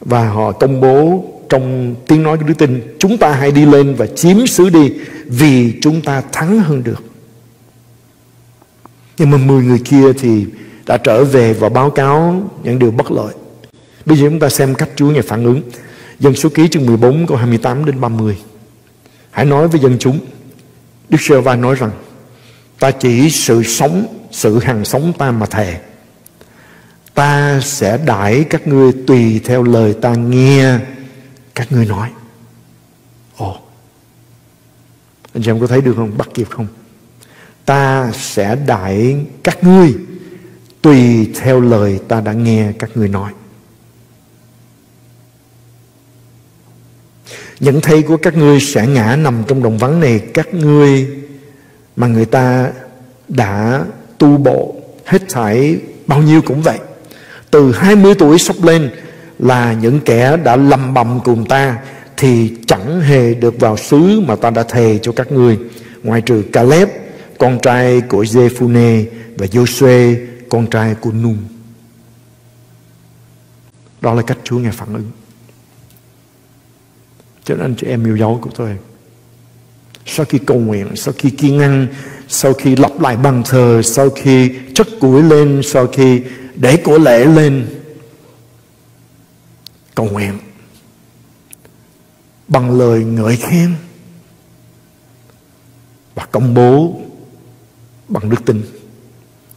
và họ công bố trong tiếng nói của đức tin, chúng ta hãy đi lên và chiếm xứ đi vì chúng ta thắng hơn được. Nhưng mà 10 người kia thì đã trở về và báo cáo những điều bất lợi. Bây giờ chúng ta xem cách Chúa ngài phản ứng. Dân số ký chương 14 câu 28 đến 30 hãy nói với dân chúng, Đức Sơ Va nói rằng, ta chỉ sự sống, sự hằng sống ta mà thề. Ta sẽ đãi các ngươi tùy theo lời ta nghe các ngươi nói. Ồ. Anh chị em có thấy được không? Bắt kịp không? Ta sẽ đại các ngươi tùy theo lời ta đã nghe các ngươi nói. Những thây của các ngươi sẽ ngã nằm trong đồng vắng này. Các ngươi mà người ta đã tu bộ hết thảy bao nhiêu cũng vậy. Từ 20 tuổi sắp lên là những kẻ đã lầm bầm cùng ta thì chẳng hề được vào xứ mà ta đã thề cho các ngươi ngoại trừ Caleb con trai của Jephune và Joshua con trai của Nun. Đó là cách Chúa Ngài phản ứng. Cho nên anh chị em yêu dấu của tôi sau khi cầu nguyện, sau khi kiên ăn, sau khi lặp lại bàn thờ, sau khi chất củi lên, sau khi để của lễ lên, cầu nguyện bằng lời ngợi khen và công bố bằng đức tin.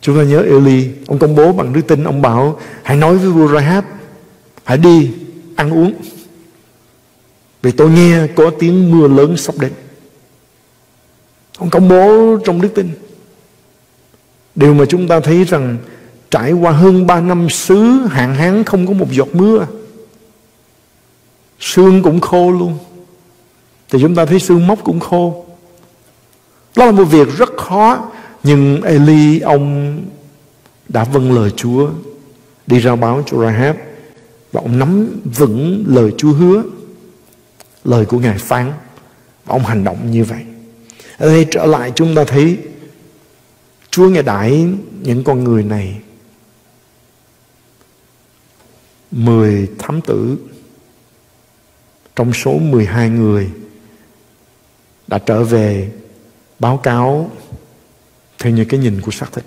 Chúng ta nhớ Eli, ông công bố bằng đức tin, ông bảo hãy nói với vua Rahab, hãy đi ăn uống. Vì tôi nghe có tiếng mưa lớn sắp đến. Ông công bố trong đức tin. Điều mà chúng ta thấy rằng trải qua hơn 3 năm xứ hạn hán không có một giọt mưa. Xương cũng khô luôn. Thì chúng ta thấy xương mốc cũng khô. Đó là một việc rất khó. Nhưng Eli, ông đã vâng lời Chúa đi ra báo cho Rahab và ông nắm vững lời Chúa hứa, lời của Ngài phán và ông hành động như vậy ở đây trở lại chúng ta thấy Chúa Ngài đãi những con người này mười thám tử trong số 12 người đã trở về báo cáo theo như cái nhìn của xác thịt.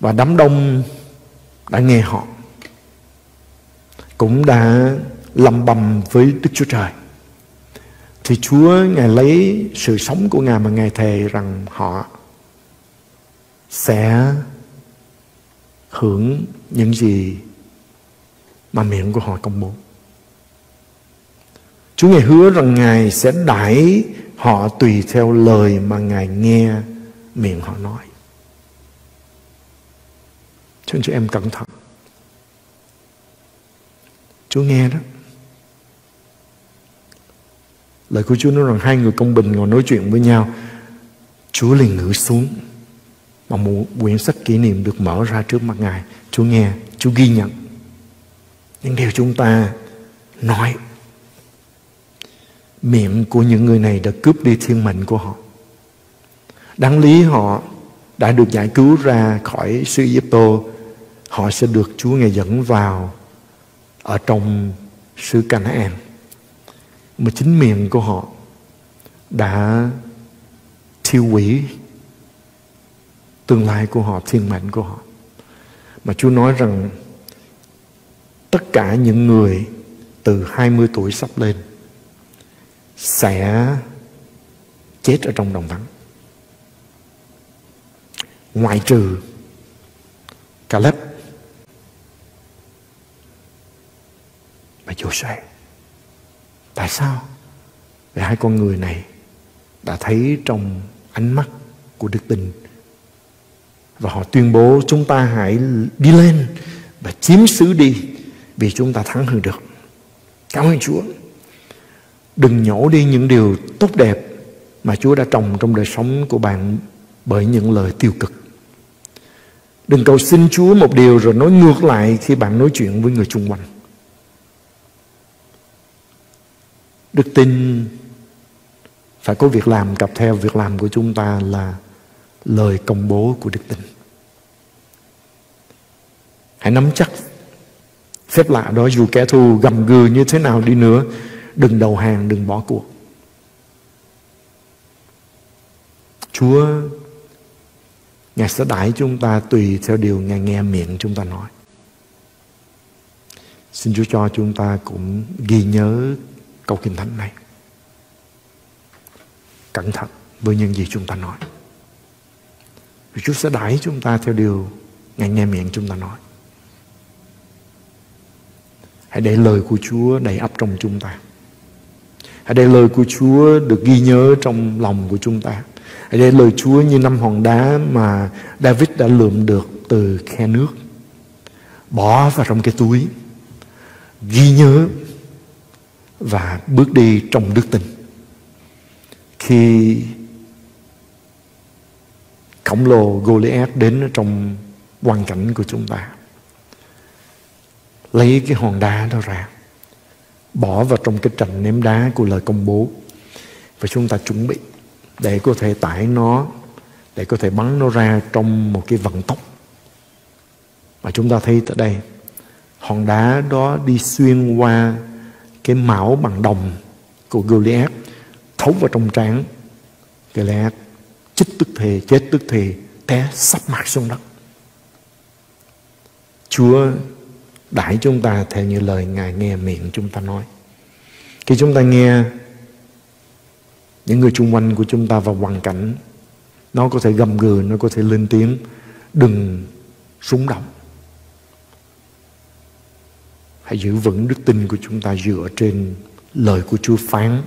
Và đám đông đã nghe họ, cũng đã lầm bầm với Đức Chúa Trời thì Chúa Ngài lấy sự sống của Ngài mà Ngài thề rằng họ sẽ hưởng những gì mà miệng của họ công bố. Chúa Ngài hứa rằng Ngài sẽ đãi họ tùy theo lời mà Ngài nghe miệng họ nói. Cho nên chị em cẩn thận. Chúa nghe đó. Lời của Chúa nói rằng hai người công bình ngồi nói chuyện với nhau. Chúa liền ngự xuống. Mà một quyển sách kỷ niệm được mở ra trước mặt Ngài. Chúa nghe, Chúa ghi nhận. Những điều chúng ta nói. Miệng của những người này đã cướp đi thiên mệnh của họ. Đáng lý họ đã được giải cứu ra khỏi xứ tô, Họ sẽ được Chúa Ngài dẫn vào ở trong xứ Canaan mà chính miệng của họ đã thiêu hủy tương lai của họ, thiên mệnh của họ. Mà Chúa nói rằng tất cả những người từ 20 tuổi sắp lên sẽ chết ở trong đồng vắng. Ngoại trừ Caleb và Joshua. Tại sao? Vì hai con người này đã thấy trong ánh mắt của đức tin và họ tuyên bố chúng ta hãy đi lên và chiếm xứ đi vì chúng ta thắng hơn được. Cảm ơn Chúa. Đừng nhổ đi những điều tốt đẹp mà Chúa đã trồng trong đời sống của bạn bởi những lời tiêu cực. Đừng cầu xin Chúa một điều rồi nói ngược lại khi bạn nói chuyện với người chung quanh. Đức tin phải có việc làm cặp theo việc làm của chúng ta là lời công bố của đức tin. Hãy nắm chắc phép lạ đó dù kẻ thù gầm gừ như thế nào đi nữa, đừng đầu hàng, đừng bỏ cuộc. Chúa Ngài sẽ đãi chúng ta tùy theo điều Ngài nghe miệng chúng ta nói. Xin Chúa cho chúng ta cũng ghi nhớ câu kinh thánh này. Cẩn thận với những gì chúng ta nói. Vì Chúa sẽ đãi chúng ta theo điều Ngài nghe miệng chúng ta nói. Hãy để lời của Chúa đầy ắp trong chúng ta. Hãy để lời của Chúa được ghi nhớ trong lòng của chúng ta. Hãy để lời Chúa như năm hòn đá mà David đã lượm được từ khe nước. Bỏ vào trong cái túi. Ghi nhớ và bước đi trong đức tin. Khi khổng lồ Goliath đến trong hoàn cảnh của chúng ta lấy cái hòn đá đó ra, bỏ vào trong cái trận ném đá của lời công bố. Và chúng ta chuẩn bị để có thể tải nó, để có thể bắn nó ra trong một cái vận tốc. Mà chúng ta thấy tại đây, hòn đá đó đi xuyên qua cái mão bằng đồng của Goliath, thấu vào trong trán. Goliath chích tức thì chết tức thì té sắp mặt xuống đất. Chúa đãi chúng ta theo như lời Ngài nghe miệng chúng ta nói. Khi chúng ta nghe những người xung quanh của chúng ta vào hoàn cảnh nó có thể gầm gừ, nó có thể lên tiếng đừng súng động. Hãy giữ vững đức tin của chúng ta dựa trên lời của Chúa phán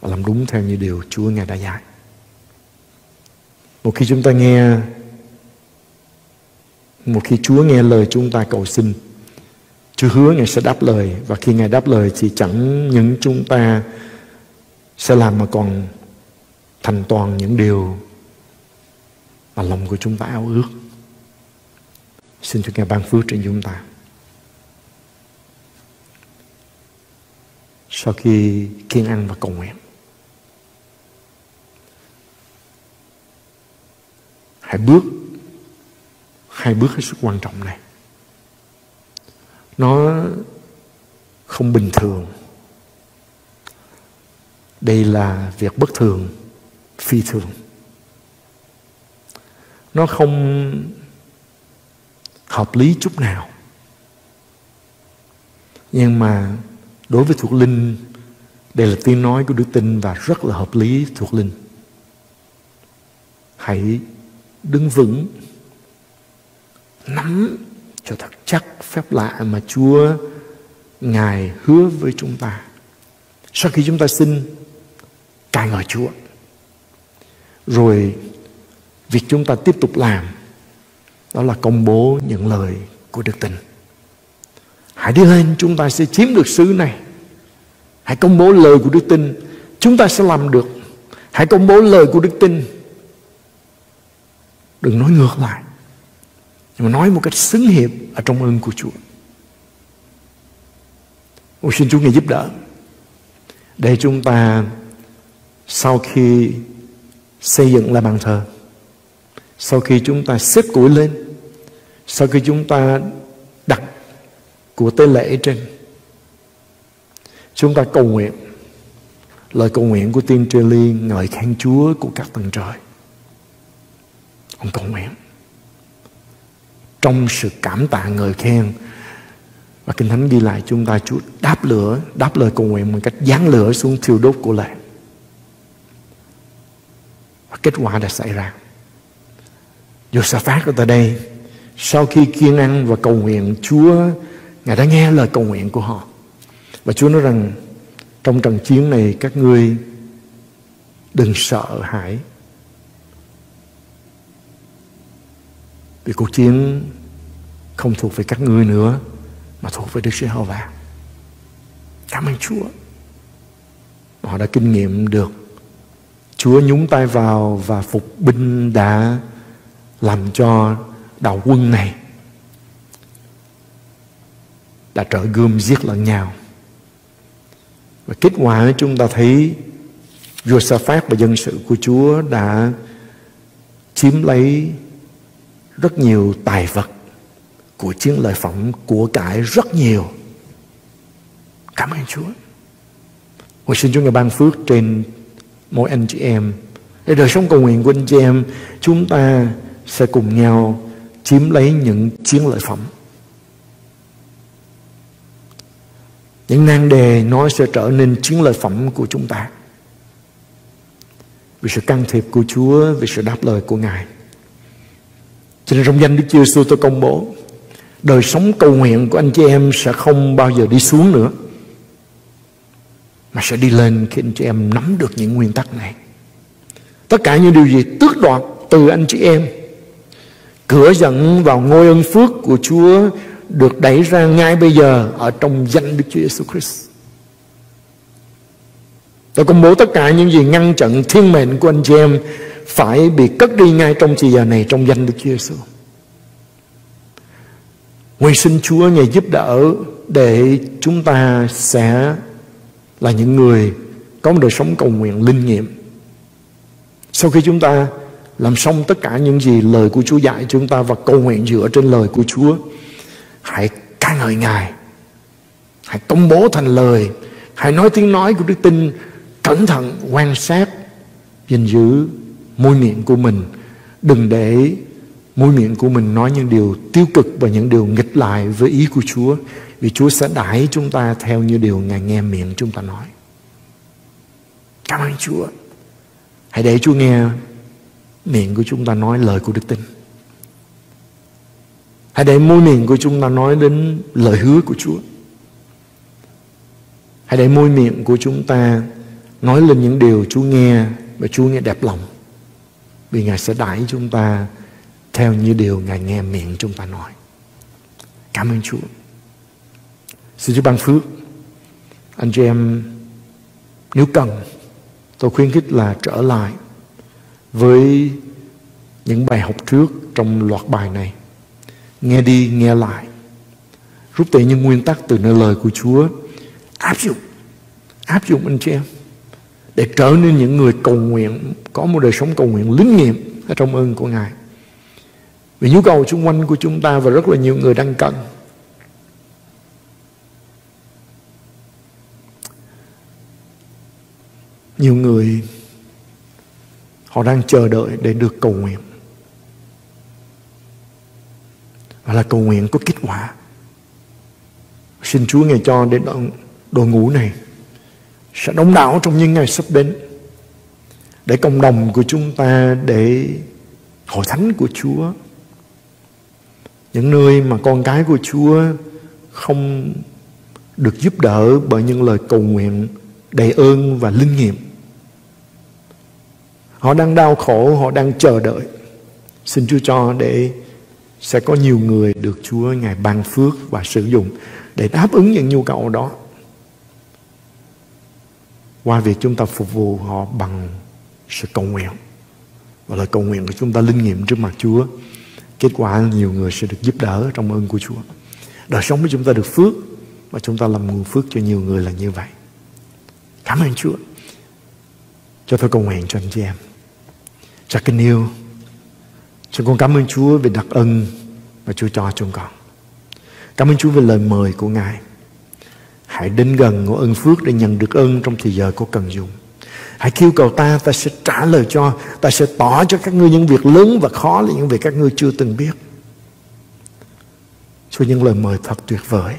và làm đúng theo như điều Chúa Ngài đã dạy. Một khi chúng ta nghe một khi Chúa nghe lời chúng ta cầu xin, Chúa hứa Ngài sẽ đáp lời, Và khi Ngài đáp lời thì chẳng những chúng ta Sẽ làm mà còn Thành toàn những điều Mà lòng của chúng ta ao ước. Xin Chúa Ngài ban phước trên chúng ta. Sau khi kiên ăn và cầu nguyện, Hãy bước hai bước hết sức quan trọng này. Nó không bình thường. Đây là việc bất thường, phi thường. Nó không hợp lý chút nào. Nhưng mà đối với thuộc linh, đây là tiếng nói của đức tin và rất là hợp lý thuộc linh. Hãy đứng vững nắm cho thật chắc phép lạ mà Chúa Ngài hứa với chúng ta. Sau khi chúng ta xin ca ngợi Chúa, rồi việc chúng ta tiếp tục làm đó là công bố những lời của đức tin. Hãy đi lên chúng ta sẽ chiếm được xứ này. Hãy công bố lời của đức tin, chúng ta sẽ làm được. Hãy công bố lời của đức tin. Đừng nói ngược lại. Nhưng mà nói một cách xứng hiệp ở trong ơn của Chúa. Ôi xin Chúa Ngài giúp đỡ. Để chúng ta sau khi xây dựng lại bàn thờ, sau khi chúng ta xếp củi lên, sau khi chúng ta đặt của tế lễ trên, chúng ta cầu nguyện lời cầu nguyện của tiên tri ly ngợi khen Chúa của các tầng trời. Ông cầu nguyện trong sự cảm tạ ngợi khen và Kinh Thánh ghi lại chúng ta Chúa đáp lửa, đáp lời cầu nguyện bằng cách giáng lửa xuống thiêu đốt của lệ. Và kết quả đã xảy ra. Josaphat ở tại đây, sau khi kiên ăn và cầu nguyện, Chúa Ngài đã nghe lời cầu nguyện của họ. Và Chúa nói rằng trong trận chiến này các ngươi đừng sợ hãi Vì cuộc chiến không thuộc về các ngươi nữa, mà thuộc về Đức Giê-hô-va. Cảm ơn Chúa. Họ đã kinh nghiệm được Chúa nhúng tay vào và phục binh đã làm cho đạo quân này đã trở gươm giết lẫn nhau. Và kết quả chúng ta thấy Josaphat và dân sự của Chúa đã chiếm lấy rất nhiều tài vật của chiến lợi phẩm của cải rất nhiều. Cảm ơn Chúa. Tôi xin Chúa ngài ban phước trên mỗi anh chị em. Để đời sống cầu nguyện của anh chị em, chúng ta sẽ cùng nhau chiếm lấy những chiến lợi phẩm. Những nan đề nó sẽ trở nên chiến lợi phẩm của chúng ta. Vì sự can thiệp của Chúa, vì sự đáp lời của Ngài cho nên trong danh Đức Chúa Giêsu tôi công bố, đời sống cầu nguyện của anh chị em sẽ không bao giờ đi xuống nữa, mà sẽ đi lên khi anh chị em nắm được những nguyên tắc này. Tất cả những điều gì tước đoạt từ anh chị em, cửa dẫn vào ngôi ơn phước của Chúa được đẩy ra ngay bây giờ ở trong danh Đức Chúa Giêsu Christ. Tôi công bố tất cả những gì ngăn chặn thiên mệnh của anh chị em phải bị cất đi ngay trong giờ này trong danh Đức Chúa Giêsu. Nguyện xin Chúa Ngài giúp đỡ để chúng ta sẽ là những người có một đời sống cầu nguyện linh nghiệm. Sau khi chúng ta làm xong tất cả những gì lời của Chúa dạy chúng ta và cầu nguyện dựa trên lời của Chúa, hãy ca ngợi Ngài, hãy công bố thành lời, hãy nói tiếng nói của đức tin, cẩn thận quan sát, gìn giữ môi miệng của mình, đừng để môi miệng của mình nói những điều tiêu cực và những điều nghịch lại với ý của Chúa vì Chúa sẽ đãi chúng ta theo như điều Ngài nghe miệng chúng ta nói. Cảm ơn Chúa. Hãy để Chúa nghe miệng của chúng ta nói lời của đức tin. Hãy để môi miệng của chúng ta nói đến lời hứa của Chúa. Hãy để môi miệng của chúng ta nói lên những điều Chúa nghe và Chúa nghe đẹp lòng. Vì Ngài sẽ đãi chúng ta theo như điều Ngài nghe miệng chúng ta nói. Cảm ơn Chúa. Xin Chúa ban phước. Anh chị em nếu cần tôi khuyến khích là trở lại với những bài học trước trong loạt bài này. Nghe đi, nghe lại. Rút tỉ những nguyên tắc từ nơi lời của Chúa áp dụng. Áp dụng anh chị em. Để trở nên những người cầu nguyện, có một đời sống cầu nguyện linh nghiệm ở trong ơn của Ngài. Vì nhu cầu xung quanh của chúng ta và rất là nhiều người đang cần. Nhiều người họ đang chờ đợi để được cầu nguyện. Và là cầu nguyện có kết quả. Xin Chúa ngài cho đến đội ngũ này sẽ đông đảo trong những ngày sắp đến để cộng đồng của chúng ta để hội thánh của Chúa những nơi mà con cái của Chúa không được giúp đỡ bởi những lời cầu nguyện đầy ơn và linh nghiệm. Họ đang đau khổ, họ đang chờ đợi. Xin Chúa cho để sẽ có nhiều người được Chúa Ngài ban phước và sử dụng để đáp ứng những nhu cầu đó. Qua việc chúng ta phục vụ họ bằng sự cầu nguyện. Và lời cầu nguyện của chúng ta linh nghiệm trước mặt Chúa. Kết quả nhiều người sẽ được giúp đỡ trong ơn của Chúa. Đời sống của chúng ta được phước và chúng ta làm nguồn phước cho nhiều người là như vậy. Cảm ơn Chúa. Cho tôi cầu nguyện cho anh chị em. Cha kính yêu. Chúng con cảm ơn Chúa về đặc ân mà Chúa cho chúng con. Cảm ơn Chúa về lời mời của Ngài. Hãy đến gần ngôi ơn phước để nhận được ơn trong thời giờ có cần dùng. Hãy kêu cầu ta, ta sẽ trả lời cho, ta sẽ tỏ cho các ngươi những việc lớn và khó là những việc các ngươi chưa từng biết. Chúa những lời mời thật tuyệt vời.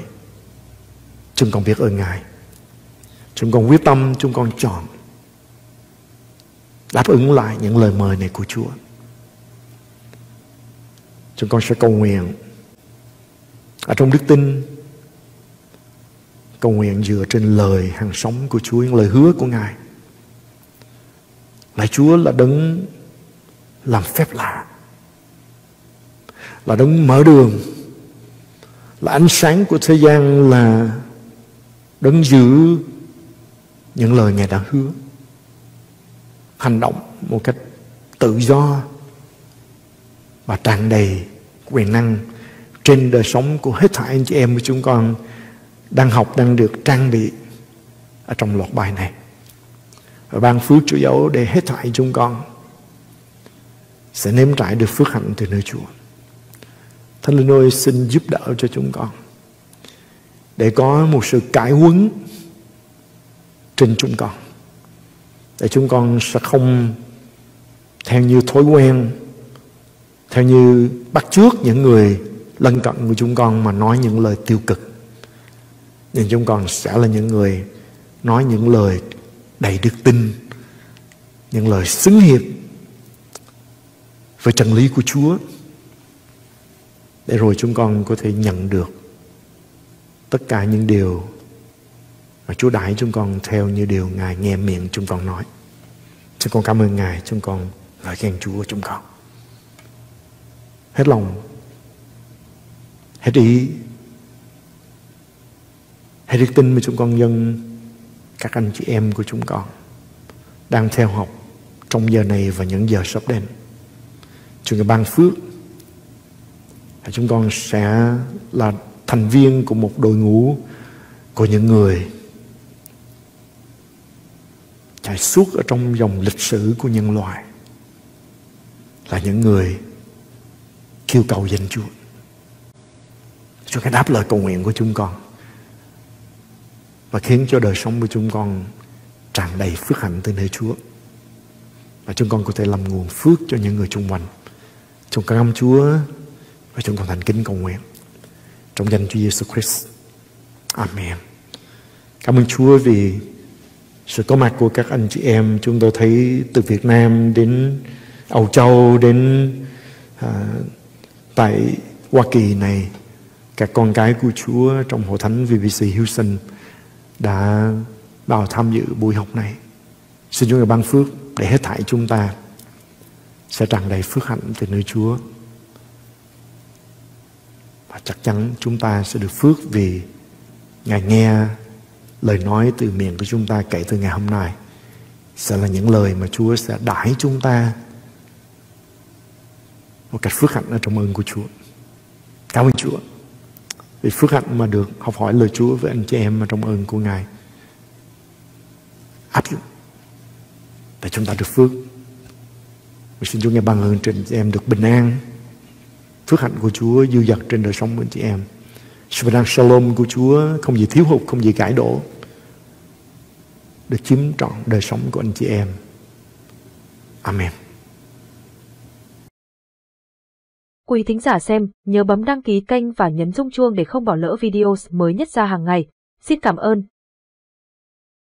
Chúng con biết ơn Ngài. Chúng con quyết tâm, chúng con chọn đáp ứng lại những lời mời này của Chúa. Chúng con sẽ cầu nguyện ở trong đức tin cầu nguyện dựa trên lời hàng sống của Chúa, những lời hứa của Ngài. Lạy Chúa là đấng làm phép lạ. Là đấng mở đường. Là ánh sáng của thế gian là đấng giữ những lời Ngài đã hứa. Hành động một cách tự do và tràn đầy quyền năng trên đời sống của hết thảy anh chị em của chúng con đang học, đang được trang bị ở trong loạt bài này và ban phước Chúa dấu để hết thảy chúng con sẽ nếm trải được phước hạnh từ nơi Chúa. Thánh Linh ơi xin giúp đỡ cho chúng con để có một sự cải huấn trên chúng con để chúng con sẽ không theo như thói quen theo như bắt chước những người lân cận của chúng con mà nói những lời tiêu cực nhưng chúng con sẽ là những người nói những lời đầy đức tin những lời xứng hiệp với chân lý của Chúa để rồi chúng con có thể nhận được tất cả những điều mà Chúa đãi chúng con theo như điều Ngài nghe miệng chúng con nói. Chúng con cảm ơn Ngài, chúng con ngợi khen Chúa của chúng con. Hết lòng, hết ý, Hãy đức tin mà chúng con dân, các anh chị em của chúng con, đang theo học trong giờ này và những giờ sắp đến. Chúa ngài ban phước chúng con sẽ là thành viên của một đội ngũ của những người chạy suốt ở trong dòng lịch sử của nhân loại, là những người kêu cầu danh Chúa. Chúa cái đáp lời cầu nguyện của chúng con và khiến cho đời sống của chúng con tràn đầy phước hạnh từ nơi Chúa. Và chúng con có thể làm nguồn phước cho những người xung quanh. Chúng con cảm Chúa và chúng con thành kính cầu nguyện. Trong danh Chúa Giêsu Christ. Amen. Cảm ơn Chúa vì sự có mặt của các anh chị em chúng tôi thấy từ Việt Nam đến Âu Châu đến à, tại Hoa Kỳ này các con cái của Chúa trong hội thánh VBC Houston đã vào tham dự buổi học này. Xin Chúa ngài ban phước để hết thảy chúng ta sẽ tràn đầy phước hạnh từ nơi Chúa. Và chắc chắn chúng ta sẽ được phước vì Ngài nghe lời nói từ miệng của chúng ta kể từ ngày hôm nay sẽ là những lời mà Chúa sẽ đãi chúng ta một cách phước hạnh ở trong ơn của Chúa. Cảm ơn Chúa vì phước hạnh mà được học hỏi lời Chúa với anh chị em mà trong ơn của Ngài áp dụng để chúng ta được phước. Mình xin Chúa nghe ban ơn trên chị em được bình an phước hạnh của Chúa dư dật trên đời sống của anh chị em. Sự bình shalom của Chúa không gì thiếu hụt, không gì cải đổ được chiếm trọn đời sống của anh chị em. Amen. Quý thính giả xem, nhớ bấm đăng ký kênh và nhấn rung chuông để không bỏ lỡ video mới nhất ra hàng ngày. Xin cảm ơn